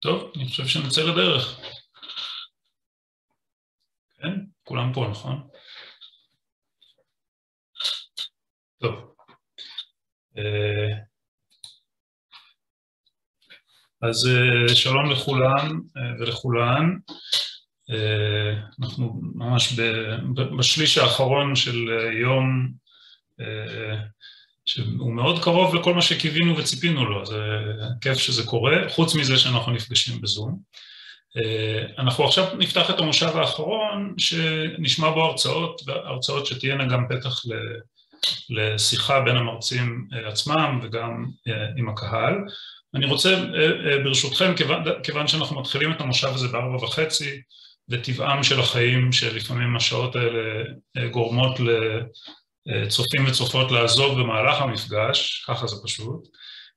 טוב, אני חושב שנצא לדרך. כן? כולם פה, נכון? טוב. אה, אז אה, שלום לכולם אה, ולכולן. אנחנו ממש בשליש האחרון של יום שהוא מאוד קרוב לכל מה שקיווינו וציפינו לו, זה כיף שזה קורה, חוץ מזה שאנחנו נפגשים בזום. אה, אנחנו עכשיו נפתח את המושב האחרון, שנשמע בו הרצאות, הרצאות שתהיינה גם פתח לשיחה בין המרצים אה, עצמם וגם אה, עם הקהל. אני רוצה ברשותכם, כיוון, שאנחנו מתחילים את המושב הזה בארבע וחצי, וטבעם של החיים שלפעמים השעות האלה גורמות צופים וצופות לעזוב במהלך המפגש, ככה זה פשוט.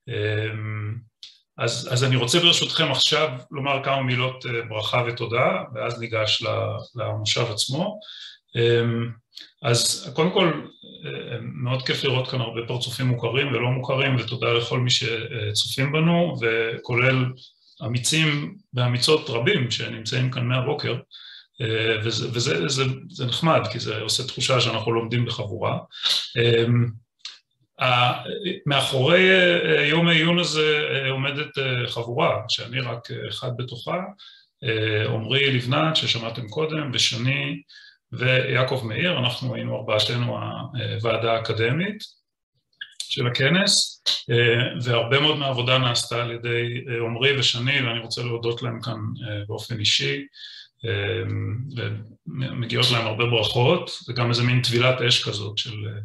אמ, אז, אז אני רוצה ברשותכם עכשיו לומר כמה מילות אה, ברכה ותודה, ואז ניגש למושב עצמו. אמ, אז קודם כל, אה, מאוד כיף לראות כאן הרבה פרצופים מוכרים ולא מוכרים, ותודה לכל מי שצופים בנו, וכולל אמיצים ואמיצות רבים שנמצאים כאן מהבוקר. אה, וזה, וזה זה, זה נחמד, כי זה עושה תחושה שאנחנו לומדים בחבורה. אמ, מאחורי אה, יום העיון הזה אה, עומדת חבורה, שאני רק אחד בתוכה, עמרי לבנת, ששמעתם קודם, ושני ויעקב מאיר, אנחנו היינו ארבעתנו הוועדה האקדמית של הכנס, והרבה מאוד מהעבודה נעשתה על ידי עמרי ושני, ואני רוצה להודות להם כאן באופן אישי. אמ, ומגיעות להם הרבה ברכות, זה גם איזה מין טבילת אש כזאת של אה,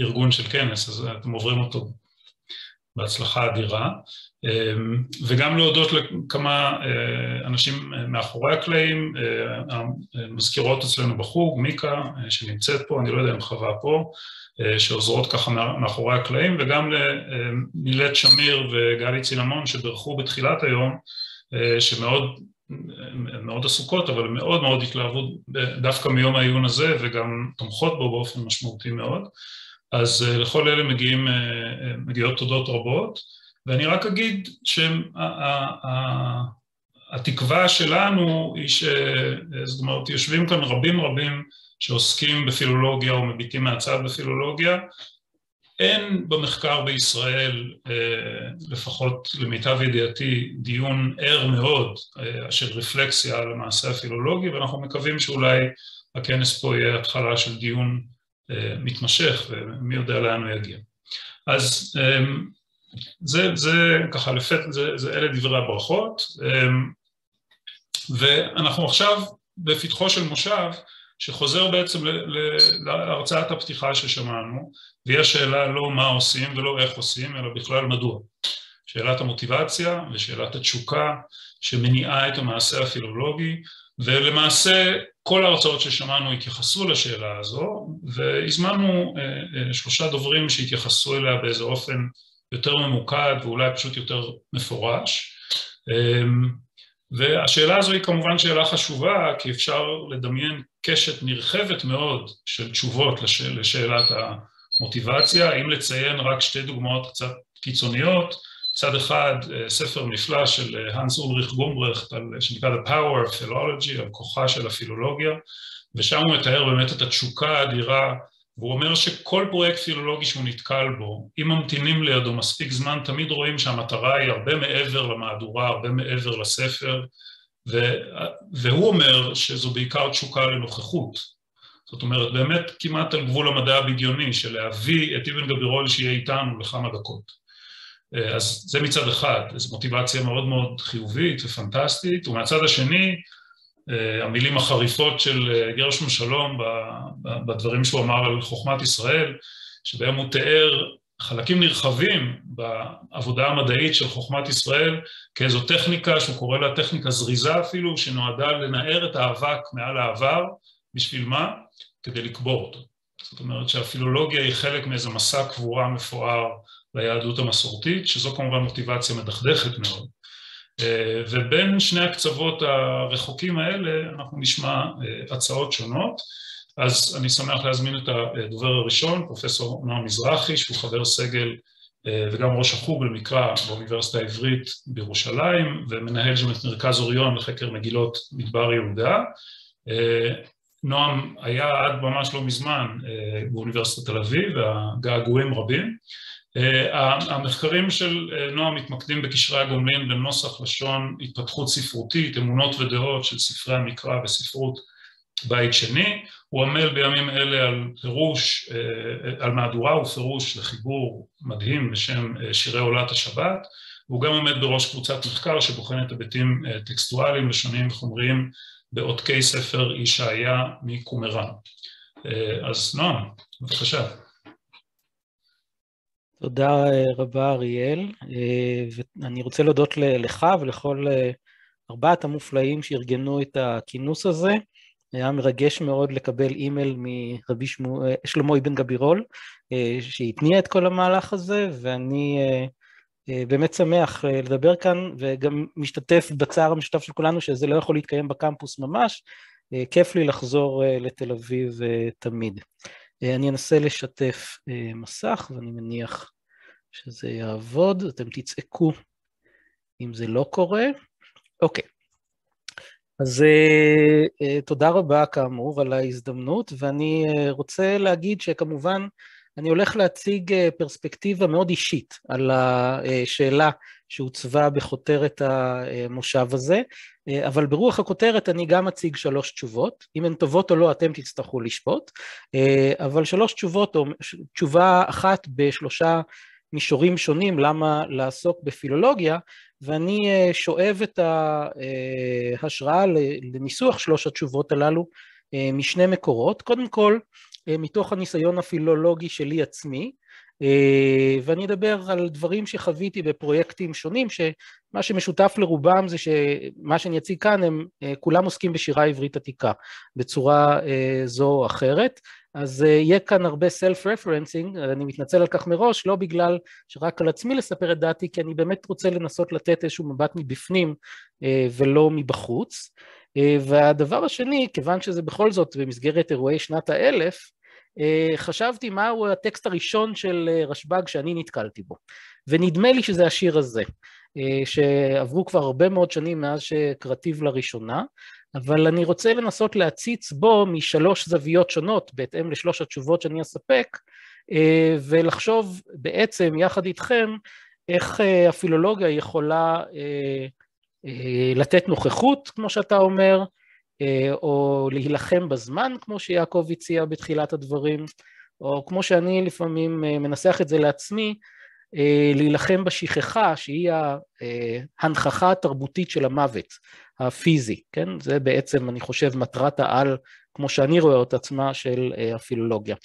ארגון של כנס, אז אתם עוברים אותו בהצלחה אדירה. אמ, וגם להודות לכמה אה, אנשים מאחורי הקלעים, אה, המזכירות אצלנו בחוג, מיקה שנמצאת פה, אני לא יודע אם חווה פה, שעוזרות ככה מאחורי הקלעים, וגם למילט שמיר וגלי צינמון שברכו בתחילת היום, שמאוד מאוד עסוקות, אבל מאוד מאוד התלהבות דווקא מיום העיון הזה וגם תומכות בו באופן משמעותי מאוד. אז אה, לכל אלה מגיעים, אה, אה, מגיעות תודות רבות, ואני רק אגיד שהתקווה שלנו היא ש... זאת אומרת, יושבים כאן רבים רבים שעוסקים בפילולוגיה או מביטים מהצד בפילולוגיה, אין במחקר בישראל, אה, לפחות למיטב ידיעתי, דיון ער מאוד אה, של רפלקסיה על המעשה הפילולוגי, ואנחנו מקווים שאולי הכנס פה יהיה התחלה של דיון אה, מתמשך, ומי יודע לאן הוא יגיע. אז זה, זה ככה לפת, זה, זה אלה דברי הברכות, ואנחנו עכשיו בפתחו של מושב, שחוזר בעצם להרצאת הפתיחה ששמענו, והיא השאלה לא מה עושים ולא איך עושים, אלא בכלל מדוע. שאלת המוטיבציה ושאלת התשוקה שמניעה את המעשה הפילולוגי, ולמעשה כל ההרצאות ששמענו התייחסו לשאלה הזו, והזמנו אה, אה, שלושה דוברים שהתייחסו אליה באיזה אופן יותר ממוקד ואולי פשוט יותר מפורש. אמ, והשאלה הזו היא כמובן שאלה חשובה, כי אפשר לדמיין קשת נרחבת מאוד של תשובות לשאל, לשאלת המוטיבציה. אם לציין רק שתי דוגמאות קצת קיצוניות, צד אחד, אה, ספר נפלא של אה, הנס אולריך גומברכט, שנקרא The Power of Philology, על כוחה של הפילולוגיה, ושם הוא מתאר באמת את התשוקה האדירה והוא אומר שכל פרויקט פילולוגי שהוא נתקל בו, אם ממתינים לידו מספיק זמן, תמיד רואים שהמטרה היא הרבה מעבר למהדורה, הרבה מעבר לספר, והוא אומר שזו בעיקר תשוקה לנוכחות. זאת אומרת, באמת כמעט על גבול המדע הבדיוני, של להביא את אבן גבירול שיהיה איתנו לכמה דקות. אז זה מצד אחד, זו מוטיבציה מאוד מאוד חיובית ופנטסטית, ומהצד השני, אה, המילים החריפות של אה, גרשון שלום בדברים שהוא אמר על חוכמת ישראל, שבהם הוא תיאר חלקים נרחבים בעבודה המדעית של חוכמת ישראל כאיזו טכניקה שהוא קורא לה טכניקה זריזה אפילו, שנועדה לנער את האבק מעל העבר, בשביל מה? כדי לקבור אותו. זאת אומרת שהפילולוגיה היא חלק מאיזה מסע קבורה מפואר ליהדות המסורתית, שזו כמובן מוטיבציה מדכדכת מאוד. אה, ובין שני הקצוות הרחוקים האלה אנחנו נשמע אה, הצעות שונות. אז אני שמח להזמין את הדובר הראשון, פרופסור נועם מזרחי, שהוא חבר סגל וגם ראש החוג למקרא באוניברסיטה העברית בירושלים, ומנהל שם את מרכז אוריון לחקר מגילות מדבר יהודה. נועם היה עד ממש לא מזמן באוניברסיטת תל אביב, והגעגועים רבים. המחקרים של נועם מתמקדים בקשרי הגומלין לנוסח לשון התפתחות ספרותית, אמונות ודעות של ספרי המקרא וספרות בית שני, הוא עמל בימים אלה על פירוש, על מהדורה ופירוש לחיבור מדהים בשם שירי עולת השבת, והוא גם עומד בראש קבוצת מחקר שבוחנת היבטים טקסטואליים, לשוניים וחומריים בעותקי ספר ישעיה מקומראן. אז נועם, בבקשה. תודה רבה אריאל, ואני רוצה להודות לך ולכל ארבעת המופלאים שארגנו את הכינוס הזה. היה מרגש מאוד לקבל אימייל מרבי שלמה אבן גבירול, שהתניע את כל המהלך הזה, ואני באמת שמח לדבר כאן, וגם משתתף בצער המשותף של כולנו שזה לא יכול להתקיים בקמפוס ממש. כיף לי לחזור לתל אביב תמיד. אני אנסה לשתף מסך, ואני מניח שזה יעבוד, אתם תצעקו אם זה לא קורה. אוקיי. אז תודה רבה כאמור על ההזדמנות, ואני רוצה להגיד שכמובן אני הולך להציג פרספקטיבה מאוד אישית על השאלה שהוצבה בכותרת המושב הזה, אבל ברוח הכותרת אני גם אציג שלוש תשובות, אם הן טובות או לא אתם תצטרכו לשפוט, אבל שלוש תשובות או תשובה אחת בשלושה מישורים שונים למה לעסוק בפילולוגיה, ואני שואב את ההשראה לניסוח שלוש התשובות הללו משני מקורות, קודם כל מתוך הניסיון הפילולוגי שלי עצמי, ואני אדבר על דברים שחוויתי בפרויקטים שונים, שמה שמשותף לרובם זה שמה שאני אציג כאן הם כולם עוסקים בשירה עברית עתיקה בצורה זו או אחרת, אז יהיה כאן הרבה self-referencing, אני מתנצל על כך מראש, לא בגלל שרק על עצמי לספר את דעתי, כי אני באמת רוצה לנסות לתת איזשהו מבט מבפנים ולא מבחוץ. והדבר השני, כיוון שזה בכל זאת במסגרת אירועי שנת האלף, חשבתי מהו הטקסט הראשון של רשב"ג שאני נתקלתי בו, ונדמה לי שזה השיר הזה, שעברו כבר הרבה מאוד שנים מאז שקראתיו לראשונה, אבל אני רוצה לנסות להציץ בו משלוש זוויות שונות, בהתאם לשלוש התשובות שאני אספק, ולחשוב בעצם יחד איתכם איך הפילולוגיה יכולה לתת נוכחות, כמו שאתה אומר, או להילחם בזמן, כמו שיעקב הציע בתחילת הדברים, או כמו שאני לפעמים מנסח את זה לעצמי, להילחם בשכחה, שהיא ההנכחה התרבותית של המוות, הפיזי, כן? זה בעצם, אני חושב, מטרת העל, כמו שאני רואה את עצמה, של הפילולוגיה.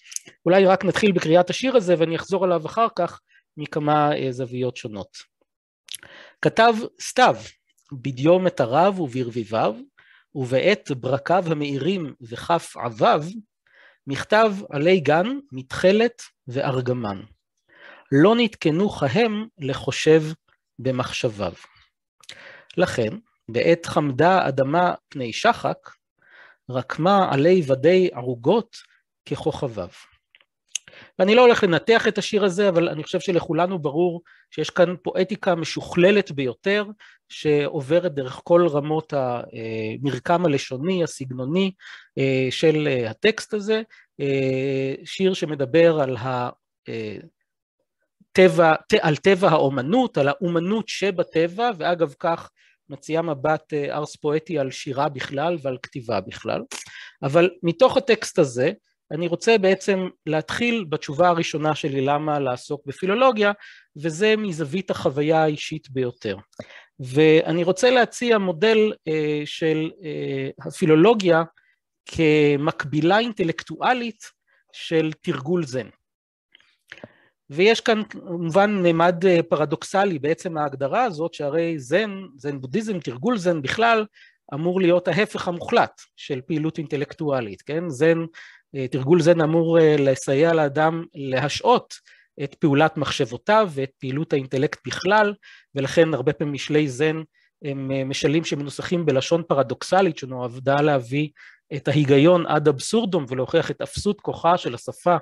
אולי רק נתחיל בקריאת השיר הזה, ואני אחזור עליו אחר כך מכמה זוויות שונות. כתב סתיו, את הרב וברביביו, ובעת ברקיו המאירים וכף עביו, מכתב עלי גן, מתכלת וארגמן. לא נתקנו כהם לחושב במחשביו. לכן, בעת חמדה אדמה פני שחק, רקמה עלי ודי ערוגות ככוכביו. ואני לא הולך לנתח את השיר הזה, אבל אני חושב שלכולנו ברור שיש כאן פואטיקה משוכללת ביותר, שעוברת דרך כל רמות המרקם הלשוני, הסגנוני של הטקסט הזה, שיר שמדבר על הטבע, על טבע האומנות, על האומנות שבטבע, ואגב כך מציעה מבט ארס פואטי על שירה בכלל ועל כתיבה בכלל. אבל מתוך הטקסט הזה, אני רוצה בעצם להתחיל בתשובה הראשונה שלי למה לעסוק בפילולוגיה, וזה מזווית החוויה האישית ביותר. ואני רוצה להציע מודל uh, של uh, הפילולוגיה כמקבילה אינטלקטואלית של תרגול זן. ויש כאן כמובן מימד פרדוקסלי בעצם ההגדרה הזאת, שהרי זן, זן בודהיזם, תרגול זן בכלל, אמור להיות ההפך המוחלט של פעילות אינטלקטואלית, כן? זן תרגול זן אמור אה, לסייע לאדם להשעות את פעולת מחשבותיו ואת פעילות האינטלקט בכלל, ולכן הרבה פעמים משלי זן הם אה, משלים שמנוסחים בלשון פרדוקסלית שנועדה להביא את ההיגיון עד אבסורדום ולהוכיח את אפסות כוחה של השפה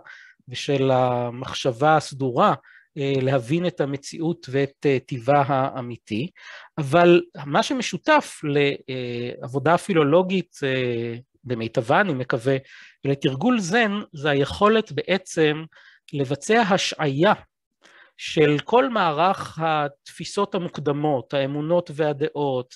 ושל המחשבה הסדורה להבין את המציאות ואת טיבה האמיתי, אבל מה שמשותף לעבודה פילולוגית במיטבה, אני מקווה, ולתרגול זן, זה היכולת בעצם לבצע השעיה של כל מערך התפיסות המוקדמות, האמונות והדעות,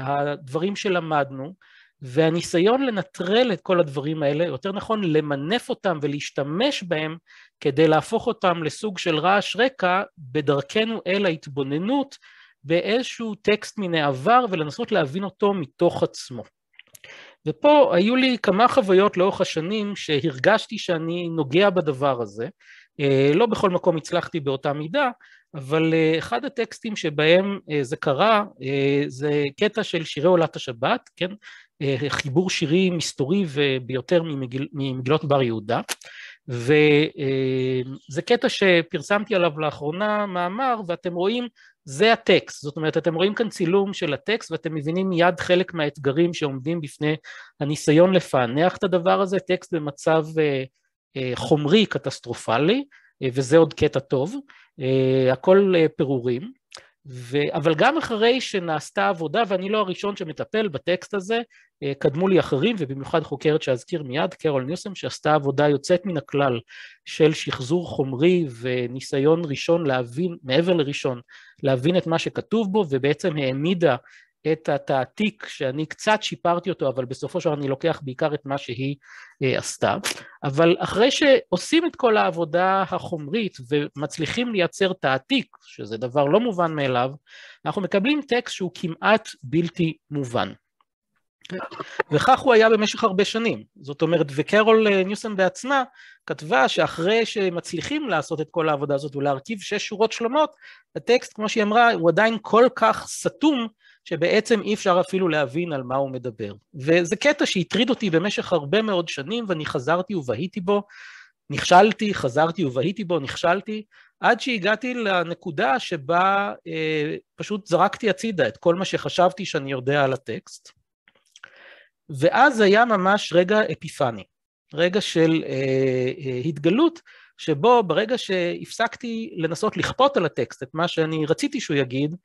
הדברים שלמדנו, והניסיון לנטרל את כל הדברים האלה, יותר נכון למנף אותם ולהשתמש בהם כדי להפוך אותם לסוג של רעש רקע בדרכנו אל ההתבוננות באיזשהו טקסט מן העבר ולנסות להבין אותו מתוך עצמו. ופה היו לי כמה חוויות לאורך השנים שהרגשתי שאני נוגע בדבר הזה, לא בכל מקום הצלחתי באותה מידה, אבל אחד הטקסטים שבהם זה קרה זה קטע של שירי עולת השבת, כן? חיבור שירי מסתורי וביותר ממגיל, ממגילות בר יהודה, וזה קטע שפרסמתי עליו לאחרונה מאמר, ואתם רואים, זה הטקסט, זאת אומרת, אתם רואים כאן צילום של הטקסט, ואתם מבינים מיד חלק מהאתגרים שעומדים בפני הניסיון לפענח את הדבר הזה, טקסט במצב חומרי קטסטרופלי, וזה עוד קטע טוב, הכל פירורים. ו... אבל גם אחרי שנעשתה עבודה, ואני לא הראשון שמטפל בטקסט הזה, קדמו לי אחרים, ובמיוחד חוקרת שאזכיר מיד, קרול ניוסם, שעשתה עבודה יוצאת מן הכלל של שחזור חומרי וניסיון ראשון להבין, מעבר לראשון, להבין את מה שכתוב בו, ובעצם העמידה את התעתיק שאני קצת שיפרתי אותו, אבל בסופו של דבר אני לוקח בעיקר את מה שהיא אה, עשתה. אבל אחרי שעושים את כל העבודה החומרית ומצליחים לייצר תעתיק, שזה דבר לא מובן מאליו, אנחנו מקבלים טקסט שהוא כמעט בלתי מובן. וכך הוא היה במשך הרבה שנים. זאת אומרת, וקרול ניוסן בעצמה כתבה שאחרי שמצליחים לעשות את כל העבודה הזאת ולהרכיב שש שורות שלמות, הטקסט, כמו שהיא אמרה, הוא עדיין כל כך סתום, שבעצם אי אפשר אפילו להבין על מה הוא מדבר. וזה קטע שהטריד אותי במשך הרבה מאוד שנים, ואני חזרתי ובהיתי בו, נכשלתי, חזרתי ובהיתי בו, נכשלתי, עד שהגעתי לנקודה שבה אה, פשוט זרקתי הצידה את כל מה שחשבתי שאני יודע על הטקסט. ואז היה ממש רגע אפיפני, רגע של אה, אה, התגלות, שבו ברגע שהפסקתי לנסות לכפות על הטקסט את מה שאני רציתי שהוא יגיד,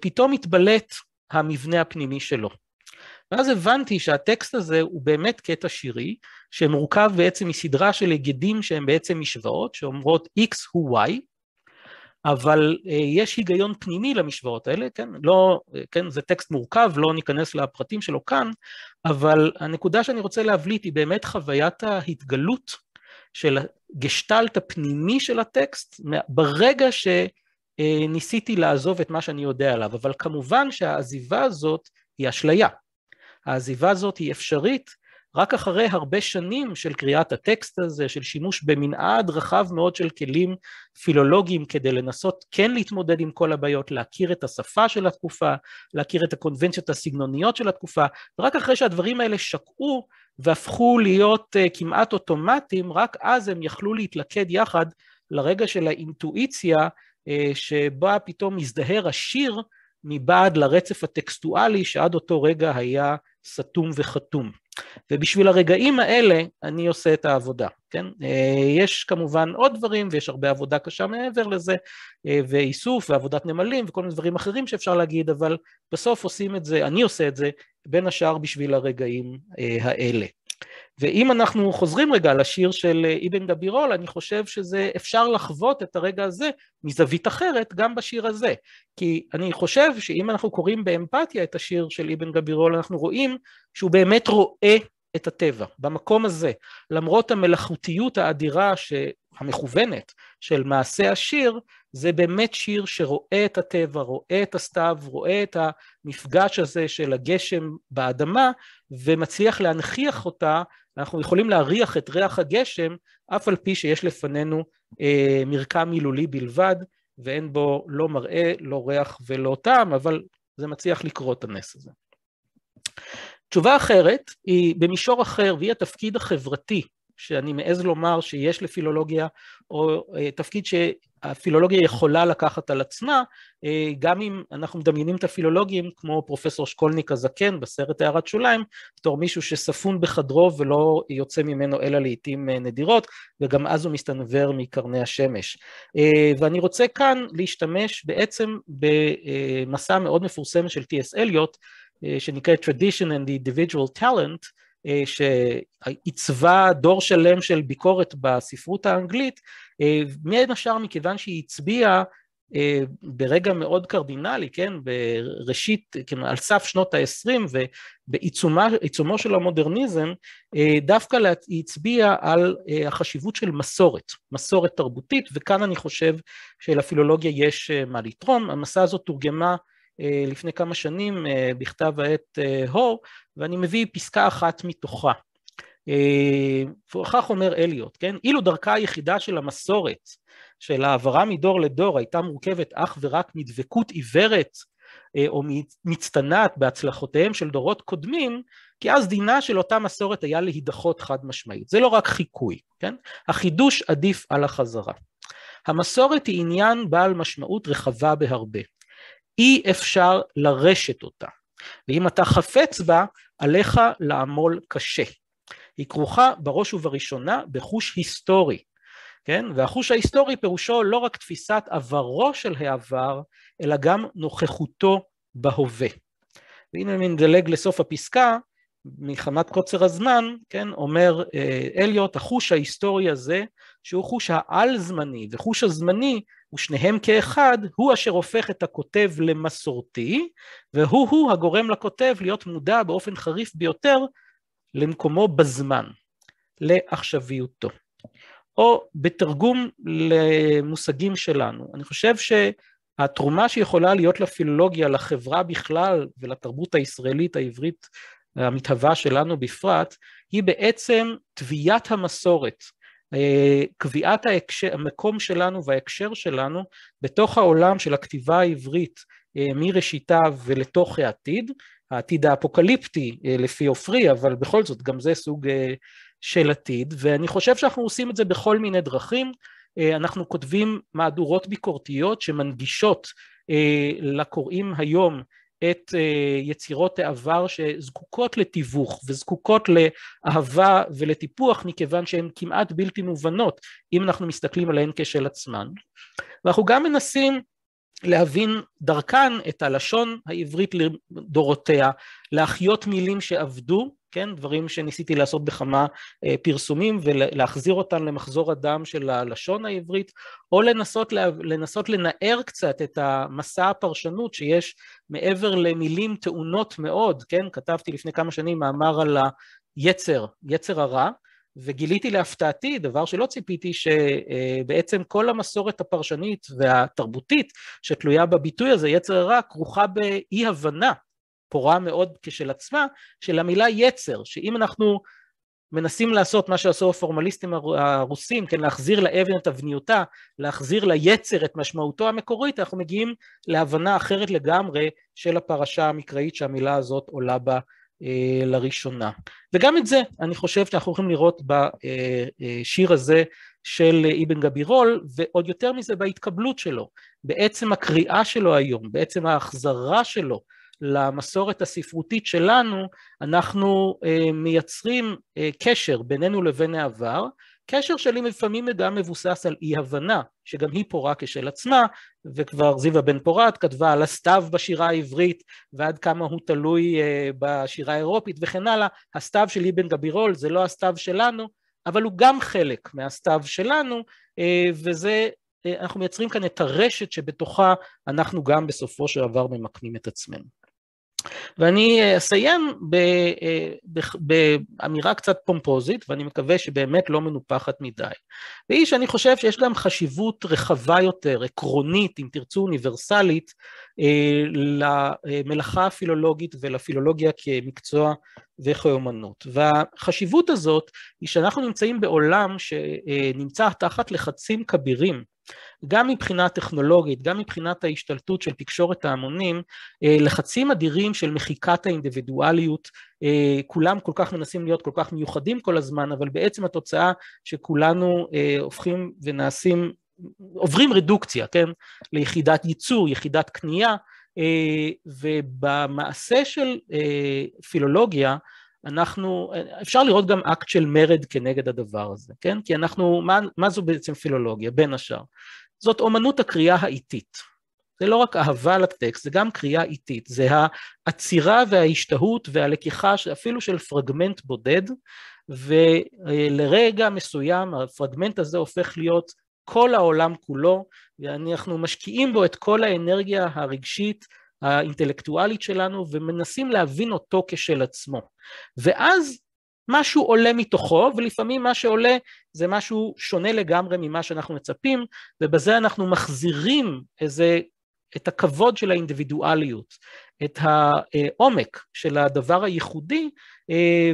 פתאום התבלט המבנה הפנימי שלו. ואז הבנתי שהטקסט הזה הוא באמת קטע שירי, שמורכב בעצם מסדרה של היגדים שהם בעצם משוואות, שאומרות x הוא y, אבל אה, יש היגיון פנימי למשוואות האלה, כן? לא, כן, זה טקסט מורכב, לא ניכנס לפרטים שלו כאן, אבל הנקודה שאני רוצה להבליט היא באמת חוויית ההתגלות של הגשטלט הפנימי של הטקסט, ברגע שניסיתי לעזוב את מה שאני יודע עליו, אבל כמובן שהעזיבה הזאת היא אשליה. העזיבה הזאת היא אפשרית רק אחרי הרבה שנים של קריאת הטקסט הזה, של שימוש במנעד רחב מאוד של כלים פילולוגיים כדי לנסות כן להתמודד עם כל הבעיות, להכיר את השפה של התקופה, להכיר את הקונבנציות הסגנוניות של התקופה, ורק אחרי שהדברים האלה שקעו והפכו להיות uh, כמעט אוטומטיים, רק אז הם יכלו להתלכד יחד לרגע של האינטואיציה שבה פתאום מזדהר השיר מבעד לרצף הטקסטואלי שעד אותו רגע היה סתום וחתום. ובשביל הרגעים האלה אני עושה את העבודה, כן? אה, יש כמובן עוד דברים ויש הרבה עבודה קשה מעבר לזה, אה, ואיסוף ועבודת נמלים וכל מיני דברים אחרים שאפשר להגיד, אבל בסוף עושים את זה, אני עושה את זה בין השאר בשביל הרגעים אה, האלה. ואם אנחנו חוזרים רגע לשיר של אבן גבירול, אני חושב שזה אפשר לחוות את הרגע הזה מזווית אחרת גם בשיר הזה. כי אני חושב שאם אנחנו קוראים באמפתיה את השיר של אבן גבירול, אנחנו רואים שהוא באמת רואה את הטבע, במקום הזה, למרות המלאכותיות האדירה המכוונת של מעשה השיר, זה באמת שיר שרואה את הטבע, רואה את הסתיו, רואה את המפגש הזה של הגשם באדמה, ומצליח להנכיח אותה, אנחנו יכולים להריח את ריח הגשם, אף על פי שיש לפנינו אה, מרקם מילולי בלבד, ואין בו לא מראה, לא ריח ולא טעם, אבל זה מצליח לקרוא את הנס הזה. תשובה אחרת היא במישור אחר, והיא התפקיד החברתי שאני מעז לומר שיש לפילולוגיה, או תפקיד שהפילולוגיה יכולה לקחת על עצמה, גם אם אנחנו מדמיינים את הפילולוגים כמו פרופסור שקולניק הזקן בסרט הערת שוליים, בתור מישהו שספון בחדרו ולא יוצא ממנו אלא לעיתים נדירות, וגם אז הוא מסתנוור מקרני השמש. ואני רוצה כאן להשתמש בעצם במסע מאוד מפורסם של טי.אס אליוט, שנקרא Tradition and the Individual Talent, שעיצבה דור שלם של ביקורת בספרות האנגלית, בין השאר מכיוון שהיא הצביעה ברגע מאוד קרדינלי, כן, בראשית, כן, על סף שנות ה-20 ובעיצומו של המודרניזם, דווקא היא הצביעה על החשיבות של מסורת, מסורת תרבותית, וכאן אני חושב שלפילולוגיה יש מה לתרום. המסע הזאת תורגמה לפני כמה שנים בכתב העת הור, ואני מביא פסקה אחת מתוכה. וכך אומר אליוט, כן? אילו דרכה היחידה של המסורת, של העברה מדור לדור, הייתה מורכבת אך ורק מדבקות עיוורת או מצטנעת בהצלחותיהם של דורות קודמים, כי אז דינה של אותה מסורת היה להידחות חד משמעית. זה לא רק חיקוי, כן? החידוש עדיף על החזרה. המסורת היא עניין בעל משמעות רחבה בהרבה. אי אפשר לרשת אותה, ואם אתה חפץ בה, עליך לעמול קשה. היא כרוכה בראש ובראשונה בחוש היסטורי, כן? והחוש ההיסטורי פירושו לא רק תפיסת עברו של העבר, אלא גם נוכחותו בהווה. והנה אני מדלג לסוף הפסקה, מחמת קוצר הזמן, כן, אומר אה, אליוט, החוש ההיסטורי הזה, שהוא חוש העל-זמני וחוש הזמני, ושניהם כאחד, הוא אשר הופך את הכותב למסורתי, והוא-הוא הגורם לכותב להיות מודע באופן חריף ביותר למקומו בזמן, לעכשוויותו. או בתרגום למושגים שלנו, אני חושב שהתרומה שיכולה להיות לפילולוגיה, לחברה בכלל ולתרבות הישראלית העברית המתהווה שלנו בפרט, היא בעצם תביעת המסורת, אה, קביעת ההקשר, המקום שלנו וההקשר שלנו בתוך העולם של הכתיבה העברית אה, מראשיתה ולתוך העתיד, העתיד האפוקליפטי אה, לפי עופרי, אבל בכל זאת גם זה סוג של עתיד, ואני חושב שאנחנו עושים את זה בכל מיני דרכים, אנחנו כותבים מהדורות ביקורתיות שמנגישות לקוראים היום את אה, יצירות העבר שזקוקות לתיווך וזקוקות לאהבה ולטיפוח מכיוון שהן כמעט בלתי מובנות אם אנחנו מסתכלים עליהן כשל עצמן. ואנחנו גם מנסים להבין דרכן את הלשון העברית לדורותיה, להחיות מילים שאבדו כן, דברים שניסיתי לעשות בכמה אה, פרסומים ולהחזיר אותם למחזור הדם של הלשון העברית, או לנסות, לנסות לנער קצת את המסע הפרשנות שיש מעבר למילים טעונות מאוד, כן, כתבתי לפני כמה שנים מאמר על היצר, יצר הרע, וגיליתי להפתעתי, דבר שלא ציפיתי, שבעצם כל המסורת הפרשנית והתרבותית שתלויה בביטוי הזה, יצר הרע, כרוכה באי הבנה פורה מאוד כשל עצמה, של המילה יצר, שאם אנחנו מנסים לעשות מה שעשו הפורמליסטים הרוסים, כן, להחזיר לאבן את אבניותה, להחזיר ליצר את משמעותו המקורית, אנחנו מגיעים להבנה אחרת לגמרי של הפרשה המקראית שהמילה הזאת עולה בה לראשונה. וגם את זה אני חושב שאנחנו יכולים לראות בשיר הזה של אבן גבירול, ועוד יותר מזה בהתקבלות שלו, בעצם הקריאה שלו היום, בעצם ההחזרה שלו למסורת הספרותית שלנו, אנחנו אה, מייצרים אה, קשר בינינו לבין העבר, קשר לפעמים גם מבוסס על אי הבנה, שגם היא פורה כשל עצמה, וכבר זיווה בן פורת כתבה על הסתיו בשירה העברית ועד כמה הוא תלוי אה, בשירה האירופית וכן הלאה, הסתיו של אבן גבירול זה לא הסתיו שלנו, אבל הוא גם חלק מהסתיו שלנו, וזה אנחנו מייצרים כאן את הרשת שבתוכה אנחנו גם בסופו של דבר ממקמים את עצמנו. ואני אסיים אה, באמירה קצת פומפוזית, ואני מקווה שבאמת לא מנופחת מדי. והיא שאני חושב שיש גם חשיבות רחבה יותר, עקרונית, אם תרצו אוניברסלית, אה, למלאכה הפילולוגית ולפילולוגיה כמקצוע וכאומנות. והחשיבות הזאת היא שאנחנו נמצאים בעולם שנמצא תחת לחצים כבירים גם מבחינה טכנולוגית, גם מבחינת ההשתלטות של תקשורת ההמונים, אה, לחצים אדירים של מחיקת האינדיבידואליות, אה, כולם כל כך מנסים להיות כל כך מיוחדים כל הזמן, אבל בעצם התוצאה שכולנו אה, הופכים ונעשים, עוברים רדוקציה, כן, ליחידת ייצור, יחידת קנייה, ובמעשה של פילולוגיה, אנחנו, אפשר לראות גם אקט של מרד כנגד הדבר הזה, כן? כי אנחנו, מה, מה זו בעצם פילולוגיה, בין השאר? זאת אומנות הקריאה האיטית. זה לא רק אהבה לטקסט, זה גם קריאה איטית, זה העצירה וההשתהות והלקיחה אפילו של פרגמנט בודד, ולרגע מסוים הפרגמנט הזה הופך להיות כל העולם כולו, ואנחנו משקיעים בו את כל האנרגיה הרגשית האינטלקטואלית שלנו ומנסים להבין אותו כשל עצמו. ואז משהו עולה מתוכו, ולפעמים מה שעולה זה משהו שונה לגמרי ממה שאנחנו מצפים, ובזה אנחנו מחזירים איזה, את הכבוד של האינדיבידואליות, את העומק של הדבר הייחודי,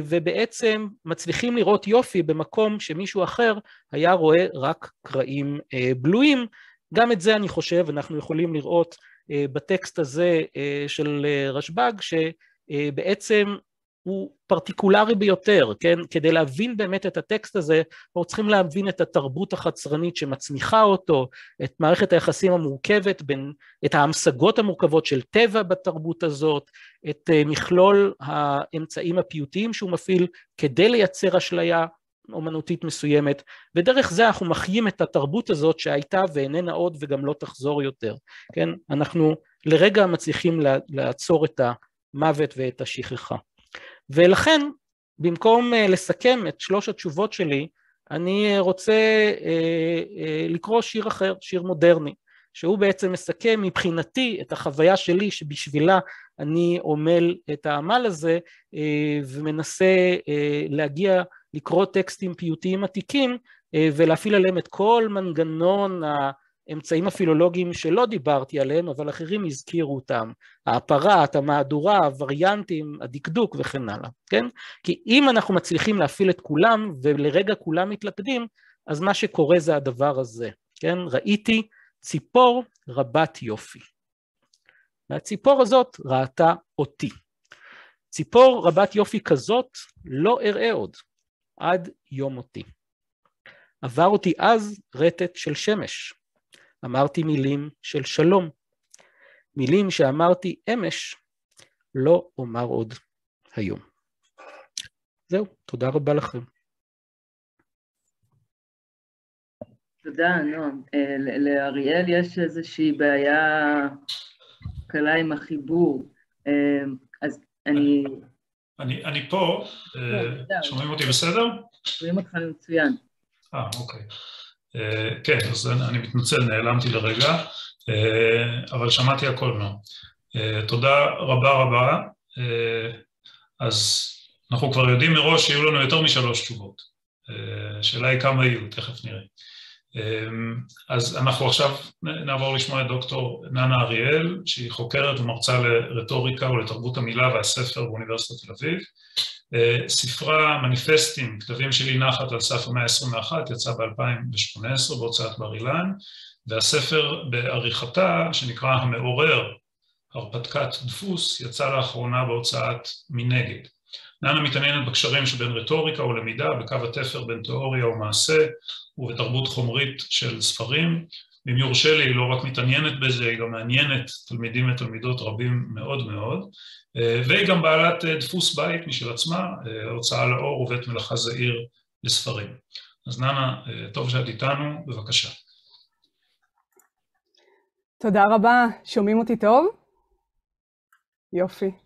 ובעצם מצליחים לראות יופי במקום שמישהו אחר היה רואה רק קרעים בלויים. גם את זה אני חושב אנחנו יכולים לראות בטקסט הזה של רשב"ג, שבעצם הוא פרטיקולרי ביותר, כן? כדי להבין באמת את הטקסט הזה, אנחנו צריכים להבין את התרבות החצרנית שמצמיחה אותו, את מערכת היחסים המורכבת בין, את ההמשגות המורכבות של טבע בתרבות הזאת, את מכלול האמצעים הפיוטיים שהוא מפעיל כדי לייצר אשליה אומנותית מסוימת, ודרך זה אנחנו מחיים את התרבות הזאת שהייתה ואיננה עוד וגם לא תחזור יותר, כן? אנחנו לרגע מצליחים לעצור את המוות ואת השכחה. ולכן, במקום אה, לסכם את שלוש התשובות שלי, אני רוצה אה, אה, לקרוא שיר אחר, שיר מודרני, שהוא בעצם מסכם מבחינתי את החוויה שלי שבשבילה אני עמל את העמל הזה ומנסה להגיע לקרוא טקסטים פיוטיים עתיקים אה, ולהפעיל עליהם את כל מנגנון האמצעים הפילולוגיים שלא דיברתי עליהם, אבל אחרים הזכירו אותם, האפרט, המהדורה, הווריאנטים, הדקדוק וכן הלאה, כן? כי אם אנחנו מצליחים להפעיל את כולם ולרגע כולם מתלכדים, אז מה שקורה זה הדבר הזה, כן? ראיתי ציפור רבת יופי. והציפור הזאת ראתה אותי. ציפור רבת יופי כזאת לא אראה עוד. עד יום מותי. עבר אותי אז רטט של שמש. אמרתי מילים של שלום. מילים שאמרתי אמש, לא אומר עוד היום. זהו, תודה רבה לכם. תודה, נועם. אה, לאריאל יש איזושהי בעיה קלה עם החיבור, אה, אז אני... אני, אני פה, אה, כן, שומעים אותי בסדר? שומעים אותך מצוין. אה, אוקיי. אה, כן, אז אני מתנצל, נעלמתי לרגע, אה, אבל שמעתי הכל נועם. תודה רבה רבה. אז אנחנו כבר יודעים מראש שיהיו לנו יותר משלוש תשובות. השאלה היא כמה יהיו, תכף נראה. אמ, אז אנחנו עכשיו נעבור לשמוע את דוקטור ננה אריאל, שהיא חוקרת ומרצה לרטוריקה ולתרבות המילה והספר באוניברסיטת תל אביב. אה, ספרה מניפסטים, כתבים שלי נחת על סף המאה ה-21, יצא ב-2018 בהוצאת בר אילן, והספר בעריכתה, שנקרא המעורר, הרפתקת דפוס, יצא לאחרונה בהוצאת מנגד. ננה מתעניינת בקשרים שבין רטוריקה ולמידה, בקו התפר בין תיאוריה ומעשה, ובתרבות חומרית של ספרים. אם יורשה לי, היא לא רק מתעניינת בזה, היא גם מעניינת תלמידים ותלמידות רבים מאוד מאוד, והיא גם בעלת דפוס בית משל עצמה, הוצאה לאור ובית מלאכה זעיר לספרים. אז ננה, טוב שאת איתנו, בבקשה. תודה רבה, שומעים אותי טוב? יופי.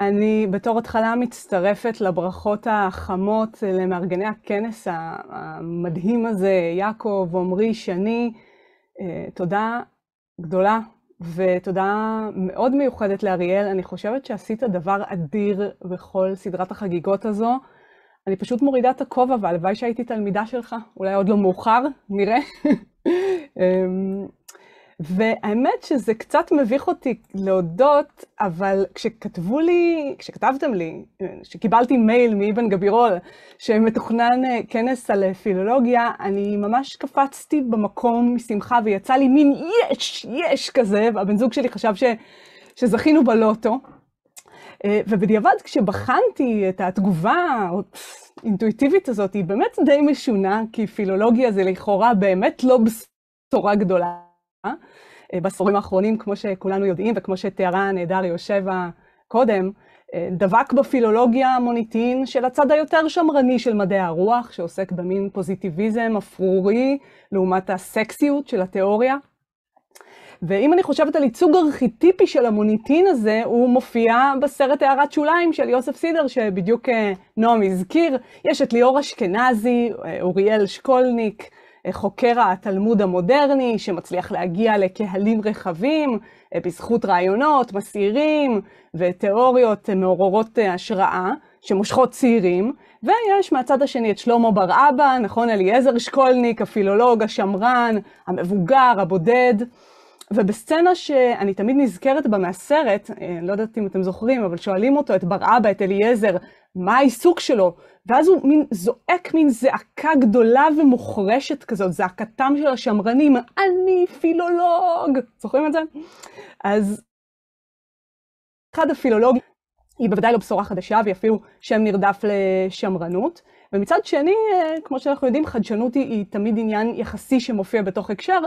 אני בתור התחלה מצטרפת לברכות החמות למארגני הכנס המדהים הזה, יעקב, עמרי, שני. אה, תודה גדולה ותודה מאוד מיוחדת לאריאל. אני חושבת שעשית דבר אדיר בכל סדרת החגיגות הזו. אני פשוט מורידה את הכובע, והלוואי שהייתי תלמידה שלך. אולי עוד לא מאוחר, נראה. אמ, והאמת שזה קצת מביך אותי להודות, אבל כשכתבו לי, כשכתבתם לי, שקיבלתי מייל מאבן גבירול, שמתוכנן אה, כנס על פילולוגיה, אני ממש קפצתי במקום משמחה ויצא לי מין יש, יש כזה, והבן זוג שלי חשב ש, שזכינו בלוטו. אה, ובדיעבד, כשבחנתי את התגובה האינטואיטיבית הזאת, היא באמת די משונה, כי פילולוגיה זה לכאורה באמת לא בשורה גדולה. אה, בעשורים האחרונים, כמו שכולנו יודעים, וכמו שתיארה נהדר יושבה קודם, אה, דבק בפילולוגיה המוניטין של הצד היותר שמרני של מדעי הרוח, שעוסק במין פוזיטיביזם אפרורי לעומת הסקסיות של התיאוריה. ואם אני חושבת על ייצוג ארכיטיפי של המוניטין הזה, הוא מופיע בסרט הערת שוליים של יוסף סידר, שבדיוק אה, נועם הזכיר. יש את ליאור אשכנזי, אוריאל שקולניק, חוקר התלמוד המודרני, שמצליח להגיע לקהלים רחבים בזכות רעיונות מסעירים ותיאוריות מעוררות השראה, שמושכות צעירים, ויש מהצד השני את שלמה בר אבא, נכון, אליעזר שקולניק, הפילולוג, השמרן, המבוגר, הבודד. ובסצנה שאני תמיד נזכרת בה מהסרט, אני לא יודעת אם אתם זוכרים, אבל שואלים אותו, את בר אבא, את אליעזר, מה העיסוק שלו? ואז הוא מין זועק מין זעקה גדולה ומוחרשת כזאת, זעקתם של השמרנים, אני פילולוג! זוכרים את זה? אז אחד הפילולוגים, היא בוודאי לא בשורה חדשה, והיא אפילו שם נרדף לשמרנות. ומצד שני, כמו שאנחנו יודעים, חדשנות היא, היא תמיד עניין יחסי שמופיע בתוך הקשר,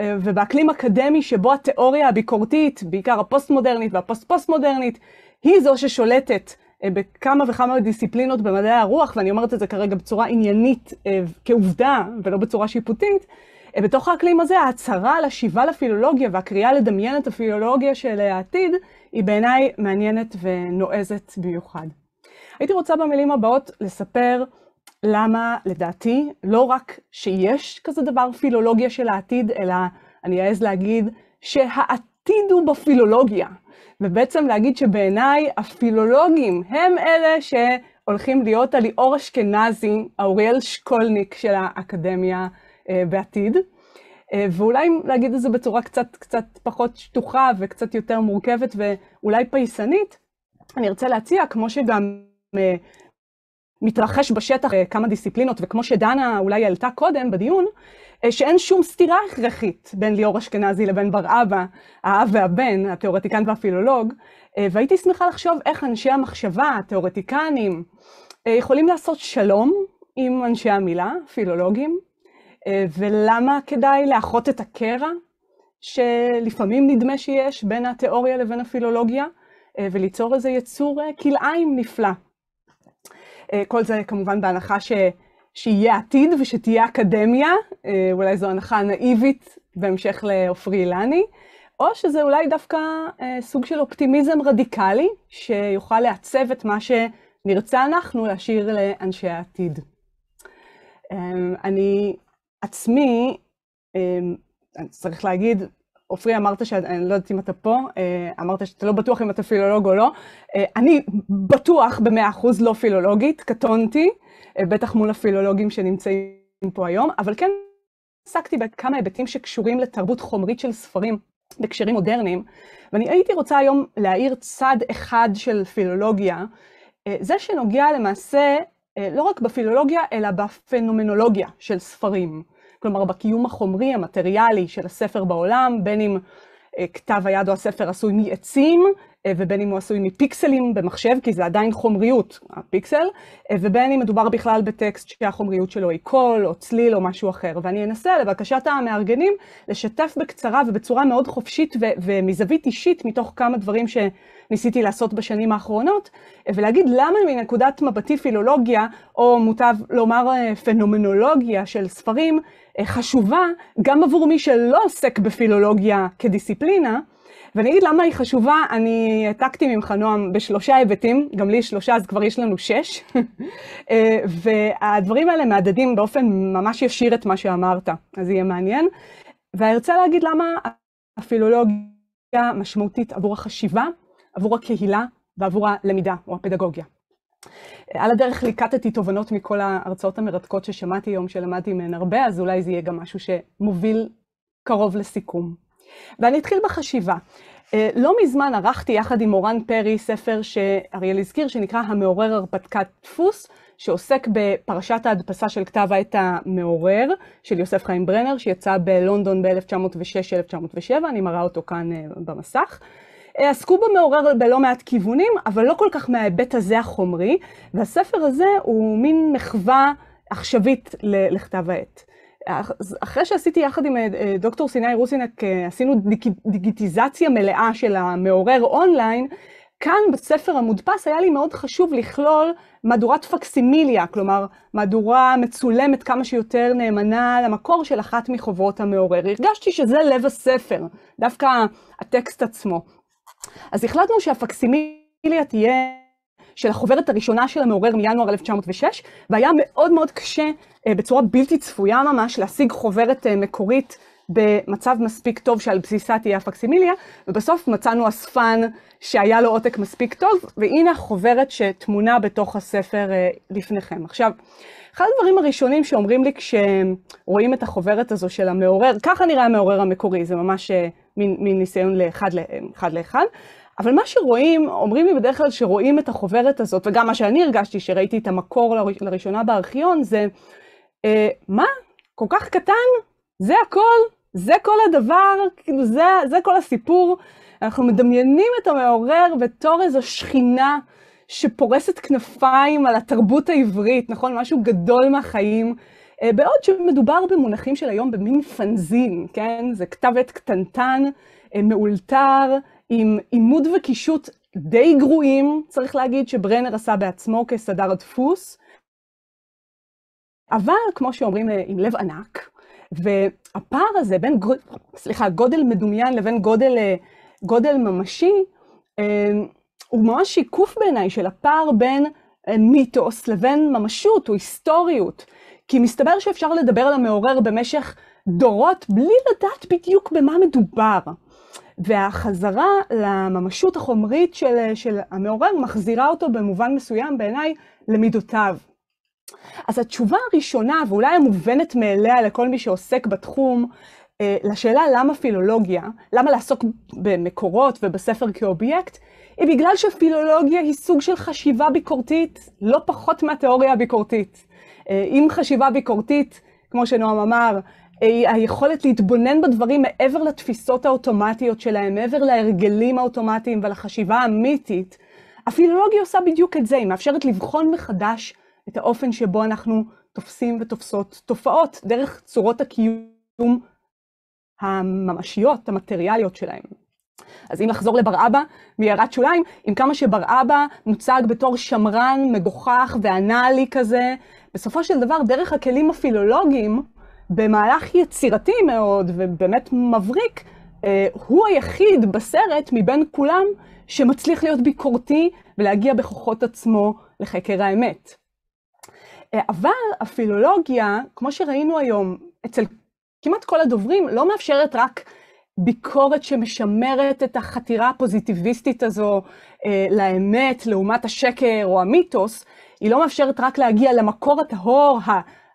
ובאקלים אקדמי שבו התיאוריה הביקורתית, בעיקר הפוסט-מודרנית והפוסט-פוסט-מודרנית, היא זו ששולטת אה, בכמה וכמה דיסציפלינות במדעי הרוח, ואני אומרת את זה כרגע בצורה עניינית אה, כעובדה ולא בצורה שיפוטית, אה, בתוך האקלים הזה ההצהרה על השיבה לפילולוגיה והקריאה לדמיין את הפילולוגיה של העתיד, היא בעיניי מעניינת ונועזת במיוחד. הייתי רוצה במילים הבאות לספר למה לדעתי לא רק שיש כזה דבר פילולוגיה של העתיד, אלא אני אעז להגיד שהעתיד הוא בפילולוגיה. ובעצם להגיד שבעיניי הפילולוגים הם אלה שהולכים להיות הליאור אשכנזי, האוריאל שקולניק של האקדמיה אה, בעתיד. אה, ואולי להגיד את זה בצורה קצת, קצת פחות שטוחה וקצת יותר מורכבת ואולי פייסנית, אני ארצה להציע, כמו שגם אה, מתרחש בשטח כמה דיסציפלינות, וכמו שדנה אולי העלתה קודם בדיון, שאין שום סתירה הכרחית בין ליאור אשכנזי לבין בר אבא, האב והבן, התיאורטיקן והפילולוג, אה, והייתי שמחה לחשוב איך אנשי המחשבה, התיאורטיקנים, יכולים לעשות שלום עם אנשי המילה, פילולוגים, ולמה כדאי לאחות את הקרע שלפעמים נדמה שיש בין התיאוריה לבין הפילולוגיה, וליצור איזה יצור כלאיים נפלא. כל זה כמובן בהנחה ש... שיהיה עתיד ושתהיה אקדמיה, אה, אולי זו הנחה נאיבית בהמשך לעופרי אילני, או שזה אולי דווקא אה, סוג של אופטימיזם רדיקלי, שיוכל לעצב את מה שנרצה אנחנו להשאיר לאנשי העתיד. אמ, אני עצמי, אמ, צריך להגיד, עופרי, אמרת שאני לא יודעת אם אתה פה, אה, אמרת שאתה לא בטוח אם אתה פילולוג או לא. אני בטוח במאה אחוז לא פילולוגית, קטונתי. אה, בטח מול הפילולוגים שנמצאים פה היום, אבל כן עסקתי בכמה היבטים שקשורים לתרבות חומרית של ספרים בהקשרים מודרניים, ואני הייתי רוצה היום להאיר צד אחד של פילולוגיה, אה, זה שנוגע למעשה אה, לא רק בפילולוגיה, אלא בפנומנולוגיה של ספרים. כלומר, בקיום החומרי, המטריאלי של הספר בעולם, בין אם כתב היד או הספר עשוי מעצים, אה, ובין אם הוא עשוי מפיקסלים במחשב, כי זה עדיין חומריות, הפיקסל, אה, ובין אם מדובר בכלל בטקסט שהחומריות שלו היא קול או צליל או משהו אחר. ואני אנסה, לבקשת המארגנים, לשתף בקצרה ובצורה מאוד חופשית ו- ומזווית אישית, מתוך כמה דברים שניסיתי לעשות בשנים האחרונות, אה, ולהגיד למה מנקודת מבטי פילולוגיה, או מוטב לומר פנומנולוגיה של ספרים, חשובה גם עבור מי שלא עוסק בפילולוגיה כדיסציפלינה, ואני אגיד למה היא חשובה, אני העתקתי ממך, נועם, בשלושה היבטים, גם לי שלושה, אז כבר יש לנו שש, אה, והדברים האלה מהדהדים באופן ממש ישיר את מה שאמרת, אז יהיה מעניין. ואני רוצה להגיד למה הפילולוגיה משמעותית עבור החשיבה, עבור הקהילה ועבור הלמידה או הפדגוגיה. על הדרך ליקטתי תובנות מכל ההרצאות המרתקות ששמעתי היום, שלמדתי מהן הרבה, אז אולי זה יהיה גם משהו שמוביל קרוב לסיכום. ואני אתחיל בחשיבה. אה, לא מזמן ערכתי יחד עם מורן פרי ספר שאריאל הזכיר, שנקרא המעורר הרפתקת דפוס, שעוסק בפרשת ההדפסה של כתב העת המעורר של יוסף חיים ברנר, שיצא בלונדון ב-1906-1907, אני מראה אותו כאן אה, במסך. אה, עסקו במעורר בלא מעט כיוונים, אבל לא כל כך מההיבט הזה החומרי, והספר הזה הוא מין מחווה עכשווית לכתב העת. אחרי שעשיתי יחד עם אה, דוקטור סיני רוסינק, עשינו דיגיטיזציה מלאה של המעורר אונליין, כאן בספר המודפס היה לי מאוד חשוב לכלול מהדורת פקסימיליה, כלומר מהדורה מצולמת כמה שיותר נאמנה למקור של אחת מחוברות המעורר. הרגשתי שזה לב הספר, דווקא הטקסט עצמו. אז החלטנו שהפקסימיליה תהיה של החוברת הראשונה של המעורר מינואר 1906, והיה מאוד מאוד קשה, אה, בצורה בלתי צפויה ממש, להשיג חוברת אה, מקורית במצב מספיק טוב שעל בסיסה תהיה הפקסימיליה, ובסוף מצאנו אספן שהיה לו עותק מספיק טוב, והנה החוברת שטמונה בתוך הספר אה, לפניכם. עכשיו, אחד הדברים הראשונים שאומרים לי כשרואים את החוברת הזו של המעורר, ככה נראה המעורר המקורי, זה ממש אה, מין, מין ניסיון לאחד, לאחד לאחד, אבל מה שרואים, אומרים לי בדרך כלל שרואים את החוברת הזאת, וגם מה שאני הרגשתי, שראיתי את המקור לראשונה בארכיון, זה, אה, מה? כל כך קטן? זה הכל? זה כל הדבר? כאילו, זה, זה כל הסיפור? אנחנו מדמיינים את המעורר בתור איזו שכינה שפורסת כנפיים על התרבות העברית, נכון? משהו גדול מהחיים. אה, בעוד שמדובר במונחים של היום במין פנזין, כן? זה כתב עת קטנטן, אה, מאולתר, עם עימוד וקישוט די גרועים, צריך להגיד, שברנר עשה בעצמו כסדר הדפוס. אבל, כמו שאומרים, אה, עם לב ענק, והפער הזה בין, סליחה, גודל מדומיין לבין גודל גודל ממשי, הוא ממש שיקוף בעיניי של הפער בין מיתוס לבין ממשות או היסטוריות. כי מסתבר שאפשר לדבר על המעורר במשך דורות בלי לדעת בדיוק במה מדובר. והחזרה לממשות החומרית של, של המעורר מחזירה אותו במובן מסוים בעיניי למידותיו. אז התשובה הראשונה, ואולי המובנת מאליה לכל מי שעוסק בתחום, אה, לשאלה למה פילולוגיה, למה לעסוק במקורות ובספר כאובייקט, היא בגלל שפילולוגיה היא סוג של חשיבה ביקורתית, לא פחות מהתיאוריה הביקורתית. אה, אם חשיבה ביקורתית, כמו שנועם אמר, היא היכולת להתבונן בדברים מעבר לתפיסות האוטומטיות שלהם, מעבר להרגלים האוטומטיים ולחשיבה האמיתית, הפילולוגיה עושה בדיוק את זה, היא מאפשרת לבחון מחדש את האופן שבו אנחנו תופסים ותופסות תופעות דרך צורות הקיום הממשיות, המטריאליות שלהם. אז אם לחזור לבר אבא מהערת שוליים, עם כמה שבר אבא מוצג בתור שמרן, מגוחך ואנאלי כזה, בסופו של דבר, דרך הכלים הפילולוגיים, במהלך יצירתי מאוד ובאמת מבריק, אה, הוא היחיד בסרט מבין כולם שמצליח להיות ביקורתי ולהגיע בכוחות עצמו לחקר האמת. אה, אבל הפילולוגיה, כמו שראינו היום אצל כמעט כל הדוברים לא מאפשרת רק ביקורת שמשמרת את החתירה הפוזיטיביסטית הזו אה, לאמת לעומת השקר או המיתוס, היא לא מאפשרת רק להגיע למקור הטהור,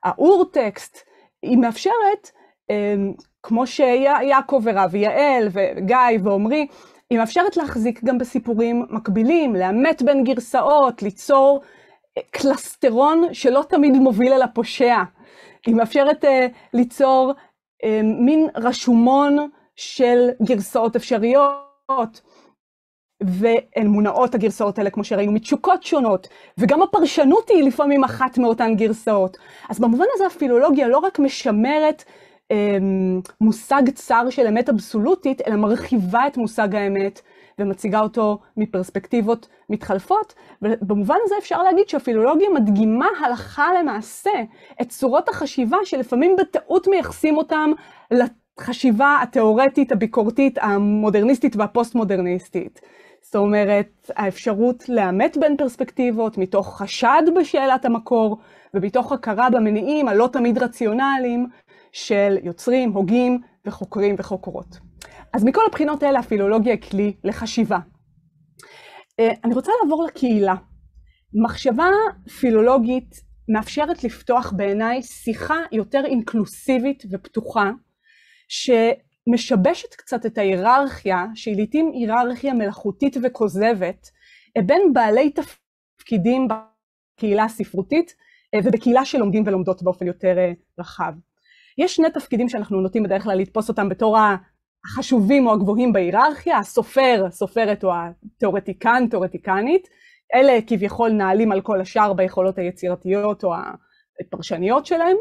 האור-טקסט, היא מאפשרת, אה, כמו שיעקב ורב, יעל וגיא ועמרי, היא מאפשרת להחזיק גם בסיפורים מקבילים, לאמת בין גרסאות, ליצור אה, קלסטרון שלא תמיד מוביל אל הפושע. היא מאפשרת uh, ליצור אמ, מין רשומון של גרסאות אפשריות, והן מונעות הגרסאות האלה, כמו שראינו, מתשוקות שונות, וגם הפרשנות היא לפעמים אחת מאותן גרסאות. אז במובן הזה הפילולוגיה לא רק משמרת אה, מושג צר של אמת אבסולוטית, אלא מרחיבה את מושג האמת ומציגה אותו מפרספקטיבות מתחלפות, ובמובן הזה אפשר להגיד שהפילולוגיה מדגימה הלכה למעשה את צורות החשיבה שלפעמים בטעות מייחסים אותם לחשיבה התיאורטית, הביקורתית, המודרניסטית והפוסט-מודרניסטית. זאת אומרת, האפשרות לאמת בין פרספקטיבות מתוך חשד בשאלת המקור ומתוך הכרה במניעים הלא תמיד רציונליים של יוצרים, הוגים וחוקרים וחוקרות. אז מכל הבחינות האלה הפילולוגיה היא כלי לחשיבה. אה, אני רוצה לעבור לקהילה. מחשבה פילולוגית מאפשרת לפתוח בעיניי שיחה יותר אינקלוסיבית ופתוחה, משבשת קצת את ההיררכיה, שהיא לעיתים היררכיה מלאכותית וכוזבת, בין בעלי תפקידים בקהילה הספרותית ובקהילה של לומדים ולומדות באופן יותר רחב. יש שני תפקידים שאנחנו נוטים בדרך כלל לתפוס אותם בתור החשובים או הגבוהים בהיררכיה, הסופר, סופרת או התיאורטיקן, תיאורטיקנית, אלה כביכול נעלים על כל השאר ביכולות היצירתיות או הפרשניות שלהם,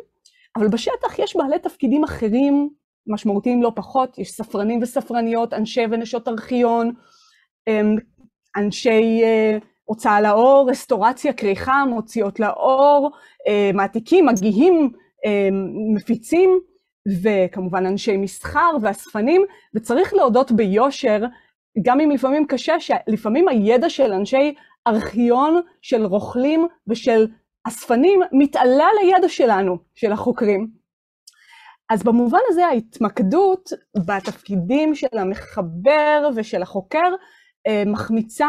אבל בשטח יש בעלי תפקידים אחרים משמעותיים לא פחות, יש ספרנים וספרניות, אנשי ונשות ארכיון, אמ, אנשי אה, הוצאה לאור, רסטורציה, כריכה, מוציאות לאור, אה, מעתיקים, מגיהים, אה, מפיצים, וכמובן אנשי מסחר ואספנים, וצריך להודות ביושר, גם אם לפעמים קשה, שלפעמים הידע של אנשי ארכיון, של רוכלים ושל אספנים מתעלה לידע שלנו, של החוקרים. אז במובן הזה ההתמקדות בתפקידים של המחבר ושל החוקר מחמיצה